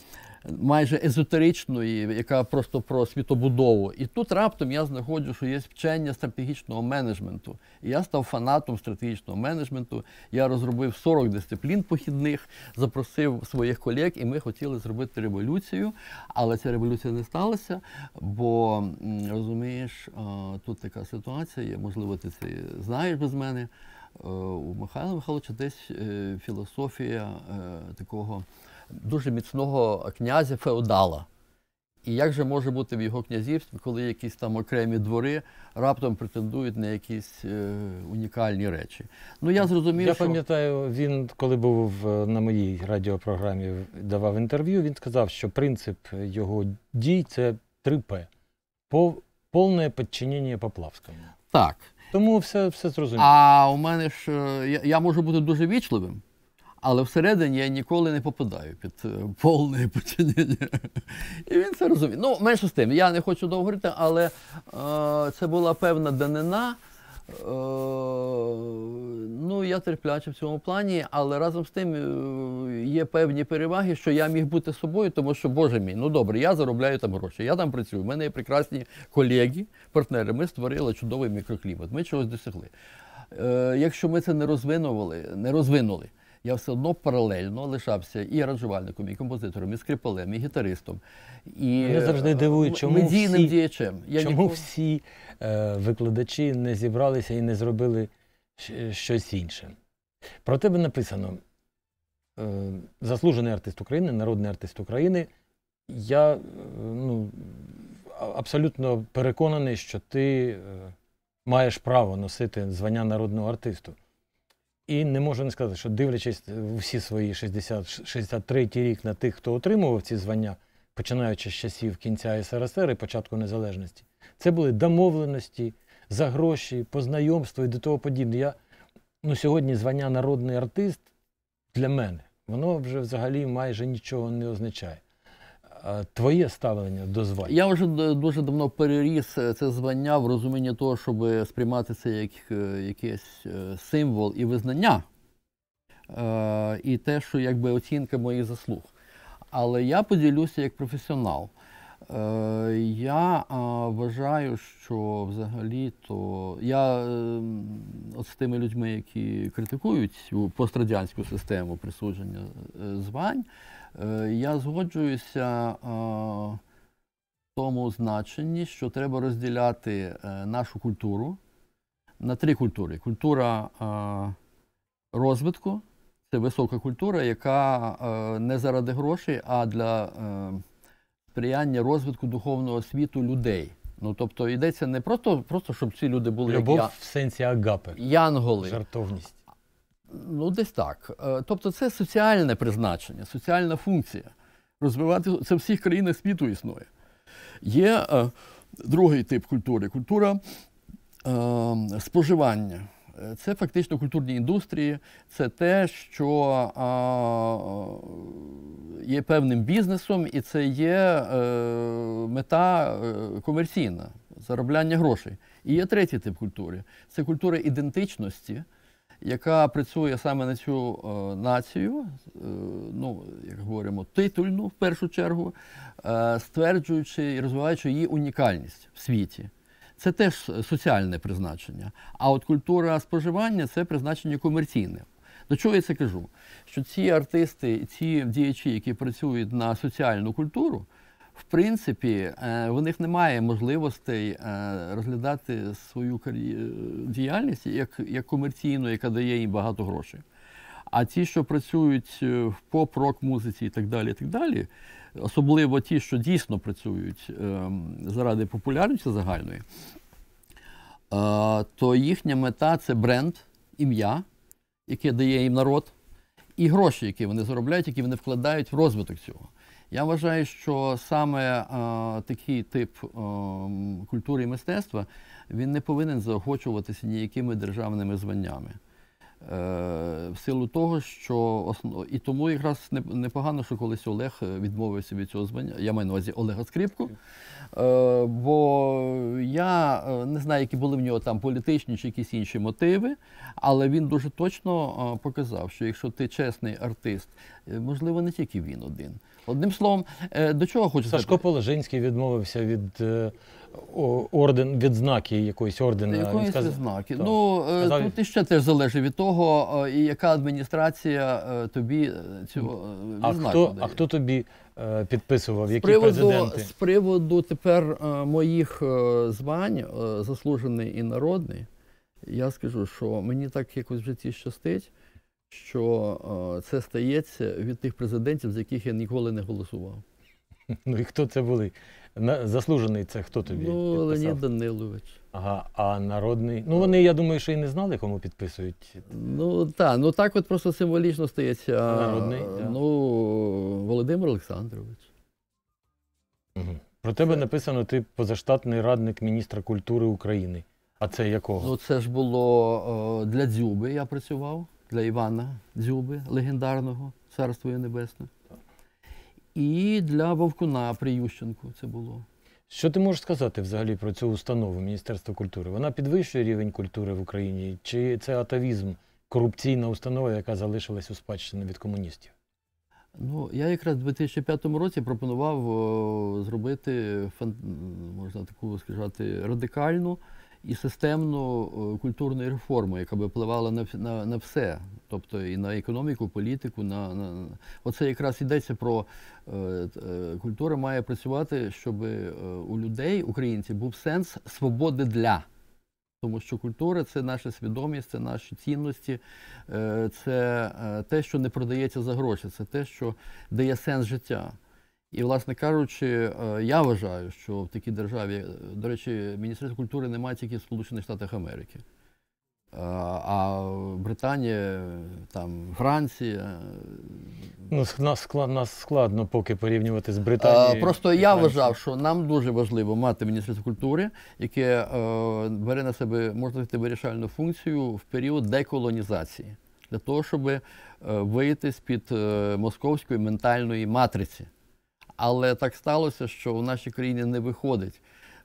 Майже езотеричної, яка просто про світобудову. І тут раптом я знаходжу, що є вчення стратегічного менеджменту. І я став фанатом стратегічного менеджменту. Я розробив 40 дисциплін похідних, запросив своїх колег, і ми хотіли зробити революцію. Але ця революція не сталася, бо розумієш, тут така ситуація, можливо, ти це знаєш без мене. Е, У Михайла Михайловича десь е, філософія е, такого дуже міцного князя феодала. І як же може бути в його князівстві, коли якісь там окремі двори раптом претендують на якісь е, унікальні речі? Ну я зрозумів, Я що пам'ятаю, він, коли був е, на моїй радіопрограмі, давав інтерв'ю, він сказав, що принцип його дій це 3П. Повне підчинення Поплавському. так. Тому все, все зрозуміло. А у мене ж е, я, я можу бути дуже вічливим, але всередині я ніколи не попадаю під повне подчинення. <laughs> І він це розуміє. Ну, менше з тим, я не хочу довго говорити, але е, це була певна данина. Е, ну, я терплячий в цьому плані, але разом з тим е, є певні переваги, що я міг бути собою, тому що, Боже мій, ну добре, я заробляю там гроші, я там працюю. У мене є прекрасні колеги, партнери. Ми створили чудовий мікроклімат, ми чогось досягли. Е, якщо ми це не розвинули, не розвинули, я все одно паралельно лишався і аранжувальником, і композитором, і скрипалем, і гітаристом. І Мене завжди е, дивує, чому медійним всі- діячем. Я Чому ніколи- всі е, викладачі не зібралися і не зробили щось інше? Про тебе написано е, заслужений артист України, народний артист України. Я е, ну, абсолютно переконаний, що ти е, маєш право носити звання народного артисту. І не можу не сказати, що дивлячись всі свої 60, 63 рік на тих, хто отримував ці звання, починаючи з часів кінця СРСР і початку незалежності, це були домовленості за гроші, по знайомству і до того подібне. Я, ну, сьогодні звання народний артист для мене, воно вже взагалі майже нічого не означає. А Твоє ставлення до звань? Я вже дуже давно переріс е, це звання в розумінні того, щоб сприймати це як е, якийсь е, символ і визнання, е, і те, що якби оцінка моїх заслуг. Але я поділюся як професіонал. Е, Я е, вважаю, що взагалі-то я е, от з тими людьми, які критикують пострадянську систему присудження е, звань, е, я згоджуюся е, в тому значенні, що треба розділяти е, нашу культуру на три культури: культура е, розвитку, це висока культура, яка е, не заради грошей, а для е, сприяння розвитку духовного світу людей. Ну тобто йдеться не просто, просто щоб ці люди були Любов як в сенсі агапи, янголи. жартовність. Ну, десь так. Е, Тобто це соціальне призначення, соціальна функція. Розвивати це в всіх країнах світу існує. Є е, другий тип культури культура е, споживання. Е, Це фактично культурні індустрії, це те, що е, є певним бізнесом, і це є е, мета комерційна заробляння грошей. І є третій тип культури це культура ідентичності, яка працює саме на цю е, націю, е, ну, як говоримо, титульну в першу чергу, е, стверджуючи і розвиваючи її унікальність в світі. Це теж соціальне призначення. А от культура споживання це призначення комерційне. До чого я це кажу? Що ці артисти, ці діячі, які працюють на соціальну культуру, в принципі, е, в них немає можливостей е, розглядати свою кар'є- діяльність як, як комерційну, яка дає їм багато грошей. А ті, що працюють е, в поп-рок музиці і так далі, і так далі, особливо ті, що дійсно працюють заради популярності загальної, е, то їхня мета це бренд, ім'я, яке дає їм народ, і гроші, які вони заробляють, які вони вкладають в розвиток цього. Я вважаю, що саме е, такий тип е, культури і мистецтва він не повинен заохочуватися ніякими державними званнями. Е, в силу того, що основ... і тому якраз непогано, що колись Олег е, відмовився від цього звання. Я маю на увазі Олега Скрипку. Е, бо я не знаю, які були в нього там політичні чи якісь інші мотиви, але він дуже точно показав, що якщо ти чесний артист, можливо, не тільки він один. Одним словом, е, до чого хочу Сашко Положинський відмовився від е, орден, відзнаки якоїсь ордена. Якоїсь сказав- знаки. так. Ну, е, Сказав- тут іще теж залежить від того, і яка адміністрація тобі цього е, а, хто, дає. а хто тобі підписував? З Які приводу, президенти? з приводу тепер моїх звань, заслужений і народний, я скажу, що мені так якось в житті щастить, що е, це стається від тих президентів, за яких я ніколи не голосував. <laughs> Ну і хто це були? Заслужений це хто тобі? ну, підписав? Леонід Данилович. Ага, а народний. Ну вони, я думаю, що і не знали, кому підписують. Ну так, ну так от просто символічно стається. Народний, е, да. Ну, Володимир Олександрович. Угу. Про тебе написано, ти позаштатний радник міністра культури України. А це якого? Ну, це ж було е, для Дзюби, я працював, для Івана Дзюби, легендарного, царство небесне. І для Вовкуна при Ющенку це було. Що ти можеш сказати взагалі про цю установу Міністерства культури? Вона підвищує рівень культури в Україні? Чи це атавізм, корупційна установа, яка залишилась у спадщині від комуністів? Ну, я якраз в 2005 році пропонував о, зробити можна таку сказати, радикальну і системну о, культурну реформу, яка би впливала на, на, на все, тобто і на економіку, політику. На, на... Оце якраз йдеться про е, е, культура має працювати, щоб е, у людей, українців, був сенс свободи для. Тому що культура це наша свідомість, це наші цінності, е, це е, те, що не продається за гроші, це те, що дає сенс життя. І, власне кажучи, е, я вважаю, що в такій державі, е, до речі, Міністерство культури немає тільки в Сполучених Штатах Америки. А Британія, там, Франція. Ну, нас складно, нас складно поки порівнювати з Е, Британією. Просто я вважав, що нам дуже важливо мати Міністерство культури, яке е, бере на себе можна сказати, вирішальну функцію в період деколонізації, для того, щоб е, вийти з-під е, московської ментальної матриці. Але так сталося, що в нашій країні не виходить.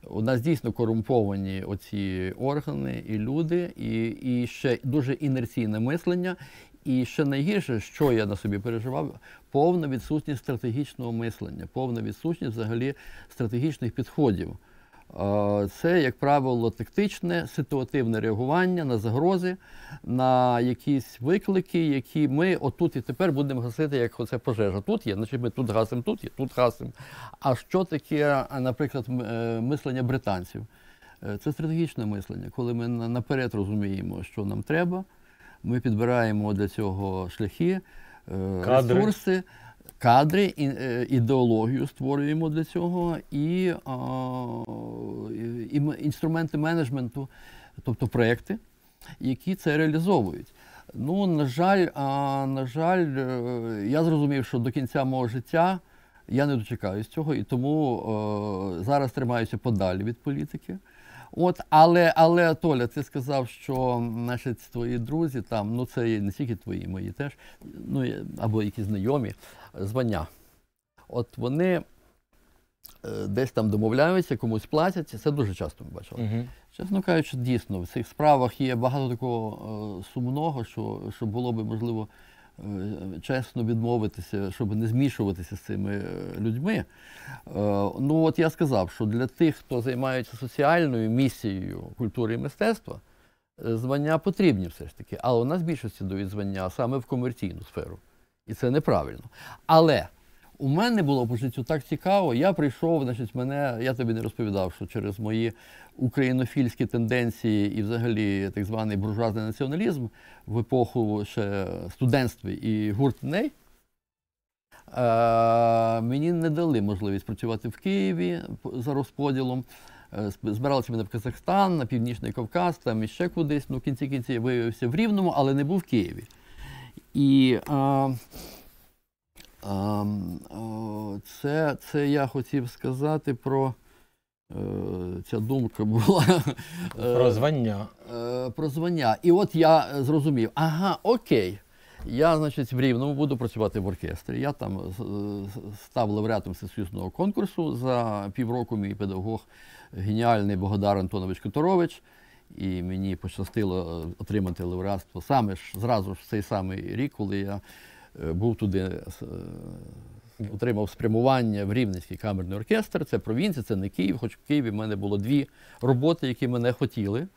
У нас дійсно корумповані оці органи і люди, і, і ще дуже інерційне мислення. І ще найгірше, що я на собі переживав, повна відсутність стратегічного мислення, повна відсутність взагалі стратегічних підходів. Це, як правило, тактичне, ситуативне реагування на загрози, на якісь виклики, які ми отут і тепер будемо гасити, як оце пожежа. Тут є, значить ми тут гасимо, тут є, тут гасимо. А що таке, наприклад, е, мислення британців? Е, Це стратегічне мислення, коли ми наперед розуміємо, що нам треба. Ми підбираємо для цього шляхи, е, Кадри. ресурси, кадри, е, ідеологію створюємо для цього і, інструменти менеджменту, тобто проекти, які це реалізовують. Ну, на жаль, а, на жаль, е, я зрозумів, що до кінця мого життя я не дочекаюсь цього, і тому е, зараз тримаюся подалі від політики. От, але, але Толя, ти сказав, що значить, твої друзі там, ну це не тільки твої, мої теж, ну або якісь знайомі, звання. От вони е, десь там домовляються, комусь платять. Це дуже часто ми бачили. Мгм. Чесно кажучи, дійсно, в цих справах є багато такого е, сумного, що, що було би можливо чесно відмовитися, щоб не змішуватися з цими е, людьми. Е, ну, от я сказав, що для тих, хто займається соціальною місією культури і мистецтва, е, звання потрібні все ж таки. Але у нас більшості дають звання саме в комерційну сферу. І це неправильно. Але у мене було по життю так цікаво. Я прийшов, значить, мене, я тобі не розповідав, що через мої українофільські тенденції і взагалі так званий буржуазний націоналізм в епоху ще студентства і гурт «Ней», е, мені не дали можливість працювати в Києві за розподілом. Е, Збиралися мене в Казахстан, на Північний Кавказ, там і ще кудись. Ну, в кінці кінці я виявився в Рівному, але не був в Києві. І е, Ам, о, Це, це я хотів сказати про ця думка була е, <laughs> Про звання. е, про звання. І от я е, зрозумів, ага, окей. Я, значить, в Рівному буду працювати в оркестрі. Я там е, став лауреатом всесоюзного конкурсу за півроку. Мій педагог геніальний Богодар Антонович Которович. І мені пощастило е, отримати лауреатство саме ж зразу ж в цей самий рік, коли я е, був туди, е, отримав спрямування в Рівненський камерний оркестр. Це провінція, це не Київ, хоч в Києві в мене було дві роботи, які мене хотіли.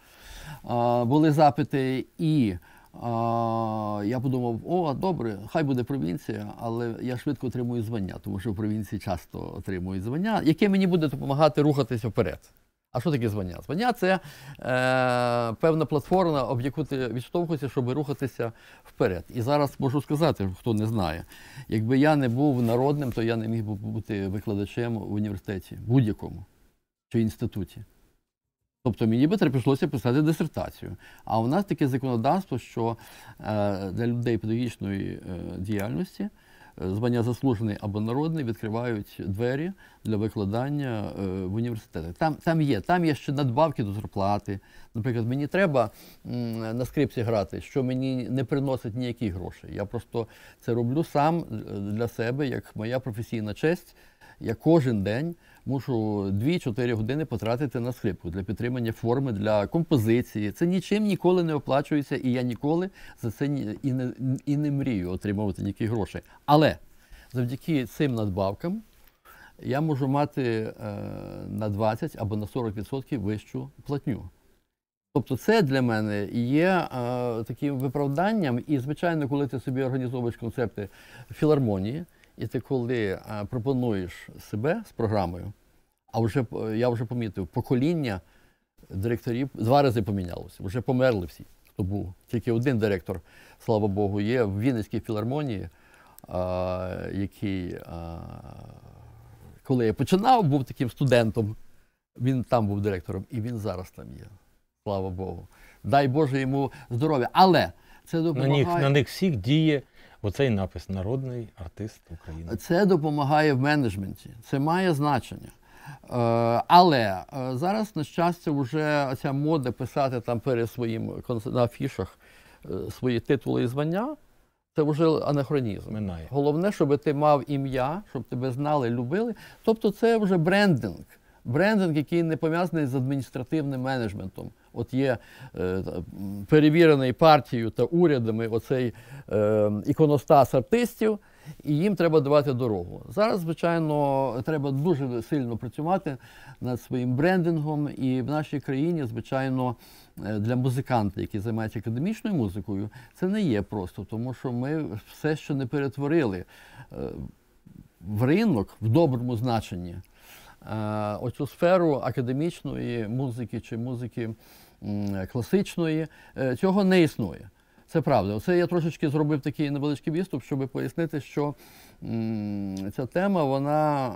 А, були запити, і а, я подумав, о, добре, хай буде провінція, але я швидко отримую звання, тому що в провінції часто отримують звання, яке мені буде допомагати рухатися вперед. А що таке звання? Звання це е, певна платформа, об яку ти відштовхуєшся, щоб рухатися вперед. І зараз можу сказати, хто не знає, якби я не був народним, то я не міг би бути викладачем в університеті, будь-якому чи інституті. Тобто мені би треба писати дисертацію. А у нас таке законодавство, що е, для людей педагогічної е, діяльності звання заслужений або народний відкривають двері для викладання е, в університетах. Там, там є, там є ще надбавки до зарплати. Наприклад, мені треба на скрипці грати, що мені не приносить ніяких грошей. Я просто це роблю сам е, для себе, як моя професійна честь. Я кожен день мушу 2-4 години потратити на скрипку для підтримання форми, для композиції. Це нічим ніколи не оплачується, і я ніколи за це і не, і не мрію отримувати ніяких грошей. Але завдяки цим надбавкам я можу мати е, на 20 або на 40% вищу платню. Тобто це для мене є е, таким виправданням. І, звичайно, коли ти собі організовуєш концепти філармонії, і ти коли е, пропонуєш себе з програмою, а вже е, я вже помітив, покоління директорів два рази помінялося. Вже померли всі, хто був. Тільки один директор, слава Богу, є в Вінницькій філармонії, е, який, е, коли я починав, був таким студентом. Він там був директором, і він зараз там є. Слава Богу. Дай Боже йому здоров'я. Але це На них, на них всіх діє оцей напис Народний артист України. Це допомагає в менеджменті, це має значення. Е, але е, зараз, на щастя, вже ця мода писати там перед своїм на афішах е, свої титули і звання, це вже анахронізм. Минає. Головне, щоб ти мав ім'я, щоб тебе знали, любили. Тобто це вже брендинг. Брендинг, який не пов'язаний з адміністративним менеджментом. От є е, перевірений партією та урядами оцей е, іконостас артистів, і їм треба давати дорогу. Зараз, звичайно, треба дуже сильно працювати над своїм брендингом, і в нашій країні, звичайно, е, для музиканта, який займається академічною музикою, це не є просто, тому що ми все ще не перетворили е, в ринок в доброму значенні оцю сферу академічної музики чи музики класичної. Е, Цього не існує. Це правда. Оце я трошечки зробив такий невеличкий відступ, щоб пояснити, що ця тема, вона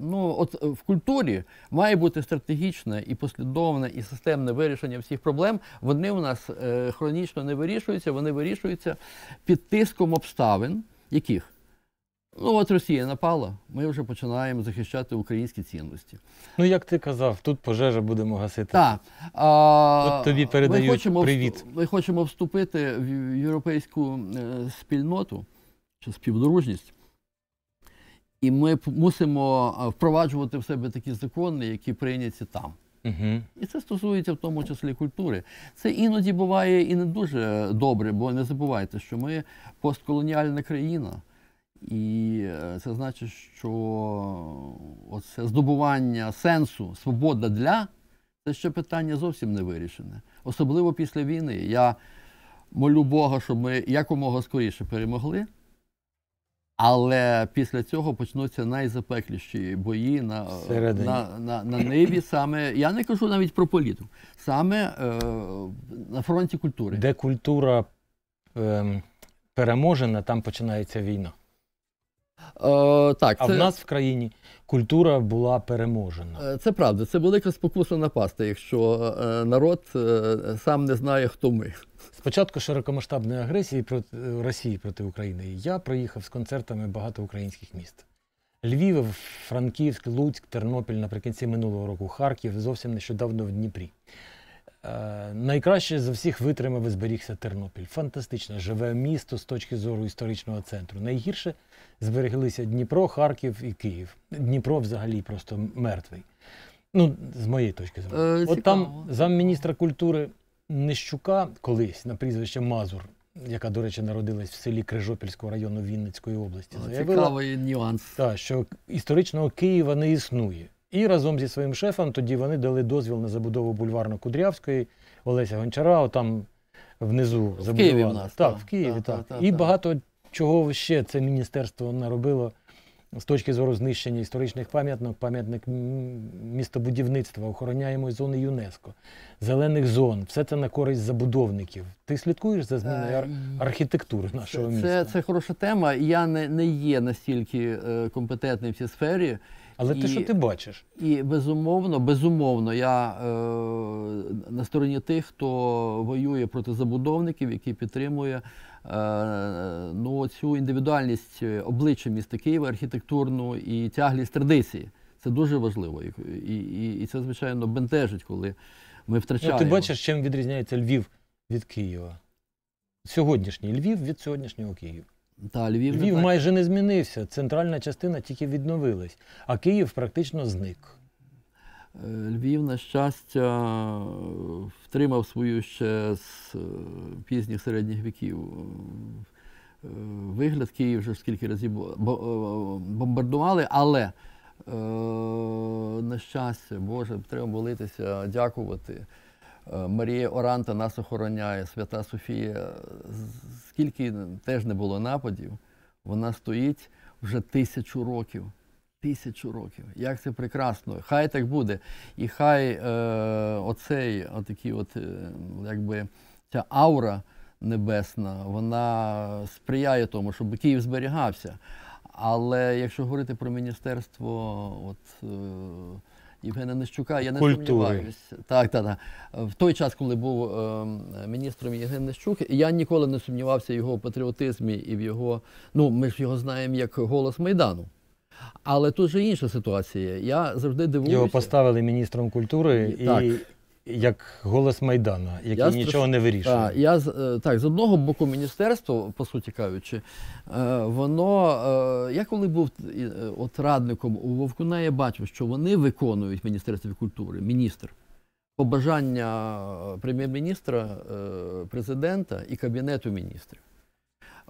ну, от в культурі має бути стратегічне і послідовне, і системне вирішення всіх проблем. Вони у нас е, хронічно не вирішуються, вони вирішуються під тиском обставин, яких? Ну, от Росія напала, ми вже починаємо захищати українські цінності. Ну, як ти казав, тут пожежа будемо гасити. Так. А, От тобі передають ми хочемо, привіт. Ми хочемо вступити в європейську е, спільноту чи співдружність. І ми мусимо впроваджувати в себе такі закони, які прийняті там. Угу. І це стосується в тому числі культури. Це іноді буває і не дуже добре, бо не забувайте, що ми постколоніальна країна. І е, це значить, що оце здобування сенсу, свобода для це ще питання зовсім не вирішене. Особливо після війни. Я молю Бога, щоб ми якомога скоріше перемогли. Але після цього почнуться найзапекліші бої на, Всередині. на, на, на ниві, саме, я не кажу навіть про політику, саме е, на фронті культури. Де культура ем, переможена, там починається війна. Е, так, А це, в нас в країні культура була переможена. е, це правда, це велика спокуса напасти, якщо е, народ сам не знає, хто ми. Спочатку широкомасштабної агресії проти Росії проти України я проїхав з концертами багато українських міст. Львів, Франківськ, Луцьк, Тернопіль наприкінці минулого року, Харків, зовсім нещодавно в Дніпрі. Е, найкраще за всіх витримав і зберігся Тернопіль. Фантастичне живе місто з точки зору історичного центру. Найгірше збереглися Дніпро, Харків і Київ. Дніпро взагалі просто мертвий. Ну, з моєї точки зору. Е, От там замміністра культури Нищука колись на прізвище Мазур, яка, до речі, народилась в селі Крижопільського району Вінницької області, заявила, Цікавий нюанс. та, що історичного Києва не існує. І разом зі своїм шефом тоді вони дали дозвіл на забудову бульварно-Кудрявської, Олеся Гончара, там внизу забудували. Києві в нас, Так, так, в Києві, так, так. так, І багато чого ще це міністерство наробило з точки зору знищення історичних пам'яток, пам'ятник містобудівництва, охороняємої зони ЮНЕСКо, зелених зон. Все це на користь забудовників. Ти слідкуєш за зміною ар- Е, архітектури нашого Це, міста? це, це хороша тема. Я не, не є настільки е, компетентний в цій сфері. Але ти і- що ти бачиш? І безумовно, безумовно, я е, на стороні тих, хто воює проти забудовників, які підтримує ну, цю індивідуальність е, обличчя міста Києва, архітектурну і тяглість традиції. Це дуже важливо. І, і, і це, звичайно, бентежить, коли ми втрачаємо. Ну, ти бачиш, чим відрізняється Львів від Києва? Сьогоднішній Львів від сьогоднішнього Києва. Та, Львів, Львів так. майже не змінився, центральна частина тільки відновилась, а Київ практично зник. Е, Львів, на щастя, втримав свою ще з е, пізніх середніх віків. е, Вигляд Київ вже скільки разів бо- бо- бомбардували, але на щастя, Боже, треба молитися, дякувати. Марія Оранта нас охороняє, Свята Софія. Скільки теж не було нападів, вона стоїть вже тисячу років. Тисячу років. Як це прекрасно. Хай так буде. І хай е, оцей, отакий от, е, якби ця аура небесна, вона сприяє тому, щоб Київ зберігався. Але якщо говорити про міністерство от, е, Євгена Нищука, я не Культури. сумніваюся. Так, так, так. В той час, коли був е, міністром Євген Нищук, я ніколи не сумнівався в його патріотизмі і в його. Ну, ми ж його знаємо як голос Майдану. Але тут же інша ситуація. Я завжди дивуюся. Його поставили міністром культури і Так. як голос Майдана, який Я нічого страш- не вирішує. Так, я е, так, з одного боку, міністерство, по суті кажучи, е, воно, е, я коли був от радником у Вовкуна, я бачив, що вони виконують Міністерство культури, міністр, побажання прем'єр-міністра, президента і кабінету міністрів.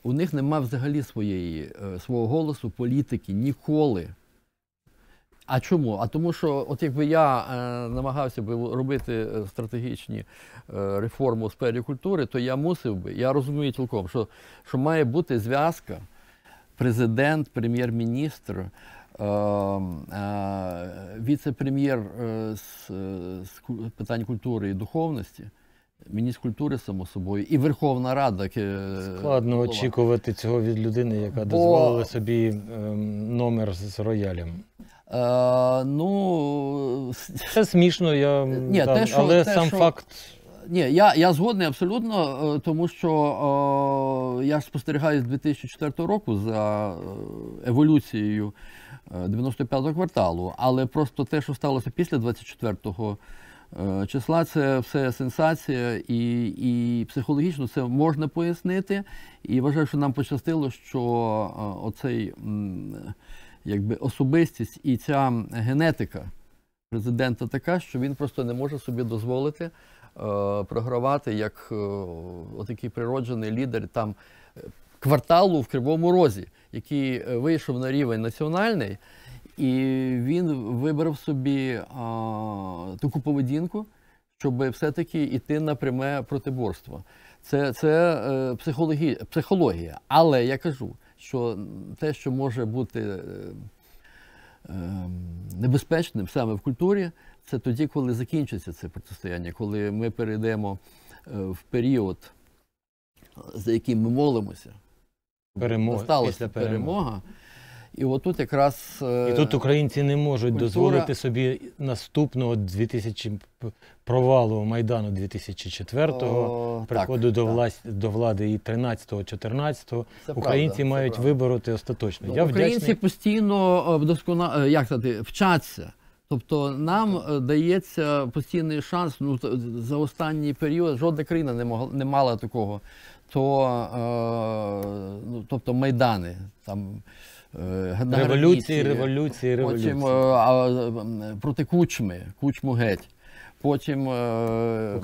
У них нема взагалі своєї, е, свого голосу, політики ніколи. А чому? А тому, що от якби я е, намагався би робити е, стратегічні е, реформи у сфері культури, то я мусив би, я розумію цілком, що, що має бути зв'язка президент, прем'єр-міністр, е, е, віце-прем'єр з, з питань культури і духовності, міністр само собою, і Верховна Рада. е, Складно голова. очікувати цього від людини, яка Бо- дозволила собі ем, номер з, роялем. Е, ну, Це смішно, я Ні, там, те, що- але те, сам що- факт. Ні, я, я згодний абсолютно, е, тому що е, я спостерігаю з 2004 року за е, еволюцією е, 95-го кварталу, але просто те, що сталося після 24-го е, числа, це все сенсація, і, і психологічно це можна пояснити. І вважаю, що нам пощастило, що е, оцей якби особистість і ця генетика президента така, що він просто не може собі дозволити е, програвати як е, отакий природжений лідер там е, кварталу в Кривому Розі, який е, вийшов на рівень національний, і він вибрав собі а, таку поведінку, щоб все-таки йти на пряме протиборство. Це, це е, психологія, психологія. Але я кажу, що те, що може бути е, ем, небезпечним саме в культурі, це тоді, коли закінчиться це протистояння, коли ми перейдемо е, в період, за яким ми молимося. Перемоги, Сталася перемога. І отут якраз. е, І тут українці не можуть культура- дозволити собі наступного 2000 п- провалу Майдану 2004-го, приходу так, до, так. до влади і 13-го, 14-го. Українці правда, мають вибороти остаточно. Ну, Я Українці вдячний. постійно е, вдоскона... е, як сказати, вчаться. Тобто нам е, дається постійний шанс. Ну за останній період жодна країна не могла не мала такого. То е, ну, тобто майдани там. Е, Революції, революції, революції. Потім е, а, проти кучми, кучму геть. Потім е,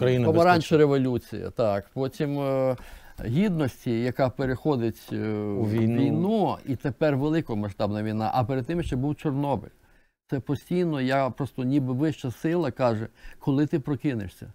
безпечна. революція, так. Потім е, гідності, яка переходить е, в війну. війну, і тепер великомасштабна війна. А перед тим ще був Чорнобиль. Це постійно, я просто ніби вища сила каже, коли ти прокинешся,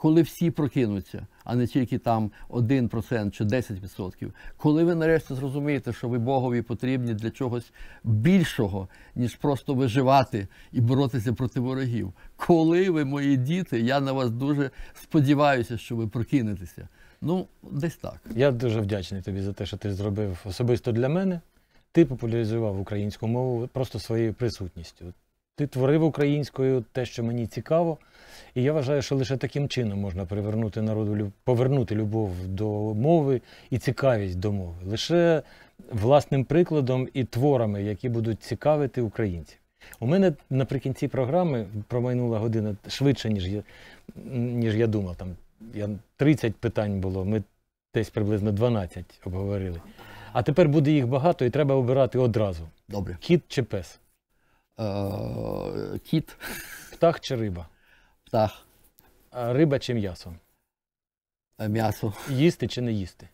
коли всі прокинуться, а не тільки там 1% чи 10%. Коли ви нарешті зрозумієте, що ви Богові потрібні для чогось більшого, ніж просто виживати і боротися проти ворогів. Коли ви, мої діти, я на вас дуже сподіваюся, що ви прокинетеся. Ну, десь так. Я дуже вдячний тобі за те, що ти зробив особисто для мене. Ти популяризував українську мову просто своєю присутністю. Ти творив українською те, що мені цікаво. І я вважаю, що лише таким чином можна привернути народу, повернути любов до мови і цікавість до мови. Лише власним прикладом і творами, які будуть цікавити українців. У мене наприкінці програми промайнула година швидше, ніж я, ніж я думав. Там я 30 питань було. Ми десь приблизно 12 обговорили. А тепер буде їх багато, і треба обирати одразу: Добре. кіт чи пес, кіт, птах чи риба, птах, а риба чи м'ясо, е, м'ясо, їсти чи не їсти,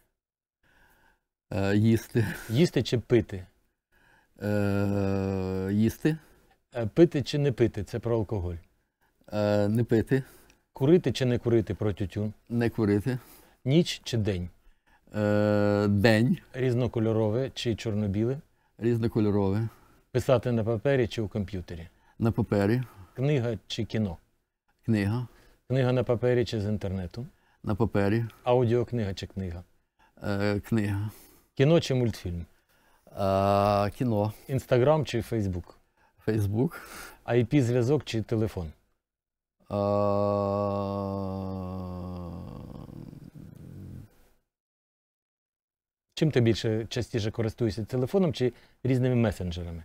е, їсти, їсти чи пити, е, їсти, Е, пити чи не пити? Це про алкоголь, е, не пити, курити чи не курити про тютюн, не курити, ніч чи день, е, день. Різнокольорове чи чорно-біле, різнокольорове, писати на папері чи у комп'ютері, на папері, книга чи кіно, книга, книга на папері чи з інтернету, на папері, аудіокнига чи книга, е, книга, кіно чи мультфільм, е, кіно, інстаграм чи фейсбук, Фейсбук. IP-зв'язок чи телефон? А, Чим ти більше частіше користуєшся телефоном чи різними месенджерами?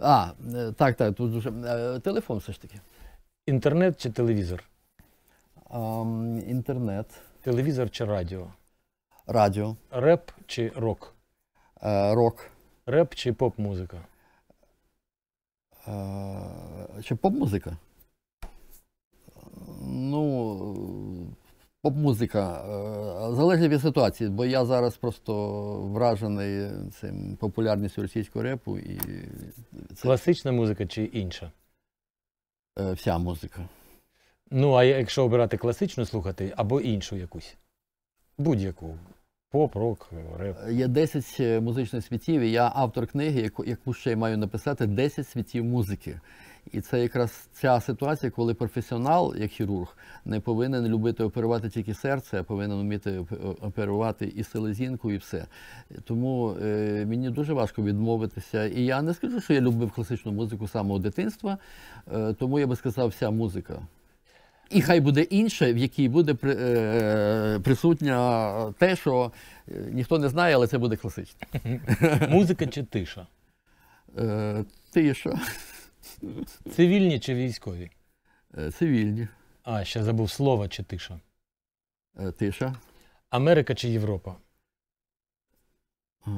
А, е, так, так, тут дуже. е, Телефон все ж таки. Інтернет чи телевізор? Ам, Інтернет, Телевізор чи радіо? радіо, Реп чи рок? е, рок. Реп чи поп-музика? е, Чи поп-музика? Ну, поп-музика. е, Залежить від ситуації, бо я зараз просто вражений цим популярністю російського репу і це Класична музика чи інша? е, вся музика. Ну, а якщо обирати класичну слухати або іншу якусь? Будь-яку. Поп, рок, реп. Є 10 музичних світів, і я автор книги, яку, яку ще й маю написати 10 світів музики. І це якраз ця ситуація, коли професіонал, як хірург, не повинен любити оперувати тільки серце, а повинен вміти оперувати і селезінку, і все. Тому е, мені дуже важко відмовитися. І я не скажу, що я любив класичну музику з самого дитинства, е, тому я би сказав, вся музика. І хай буде інше, в якій буде при- е, присутня те, що е, ніхто не знає, але це буде класично. Музика чи тиша? Е, Тиша, Цивільні чи військові? е, цивільні, А, ще забув слово чи тиша. е, тиша. Америка чи Європа? А,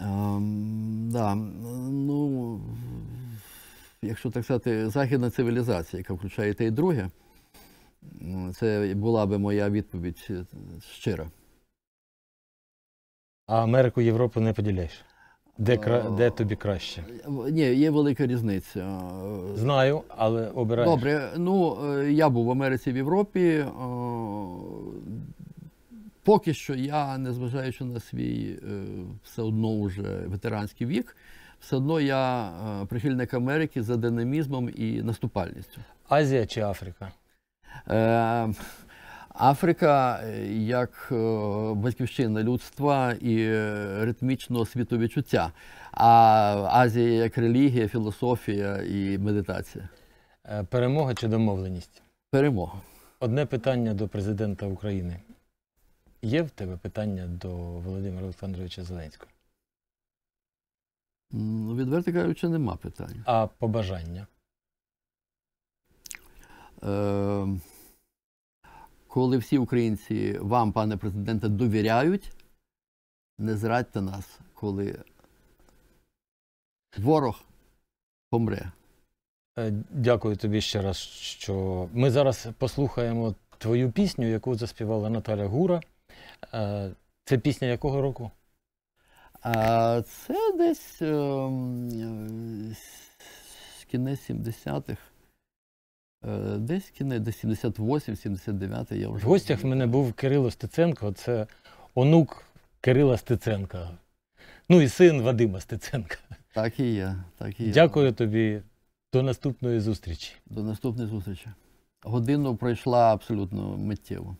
ем, да, ну, якщо так сказати, західна цивілізація, яка включає те і друге, це була би моя відповідь е, щира. А Америку, Європу не поділяєш? Де, кра... А, де тобі краще? Ні, є велика різниця. Знаю, але обираєш. Добре, ну е, я був в Америці в Європі. е, Поки що я, незважаючи на свій е, все одно уже ветеранський вік, все одно я прихильник Америки за динамізмом і наступальністю. Азія чи Африка? Е, Африка е, як е, батьківщина людства і е, ритмічного світовідчуття, а Азія як релігія, філософія і медитація. Перемога чи домовленість? Перемога. Одне питання до президента України. Є в тебе питання до Володимира Олександровича Зеленського? Ну, відверто кажучи, нема питань. А побажання? Е, коли всі українці вам, пане президенте, довіряють, не зрадьте нас, коли ворог помре. Е, Дякую тобі ще раз, що ми зараз послухаємо твою пісню, яку заспівала Наталя Гура. Е, Це пісня якого року? А це десь е, м, е, з кінець 70-х. Е, Десь кінець, десь 78-79 я вже. В гостях в мене був Кирило Стеценко, це онук Кирила Стеценка. Ну і син Вадима Стеценка. Так і є. Так і є. Дякую тобі. До наступної зустрічі. До наступної зустрічі. Годину пройшла абсолютно миттєво.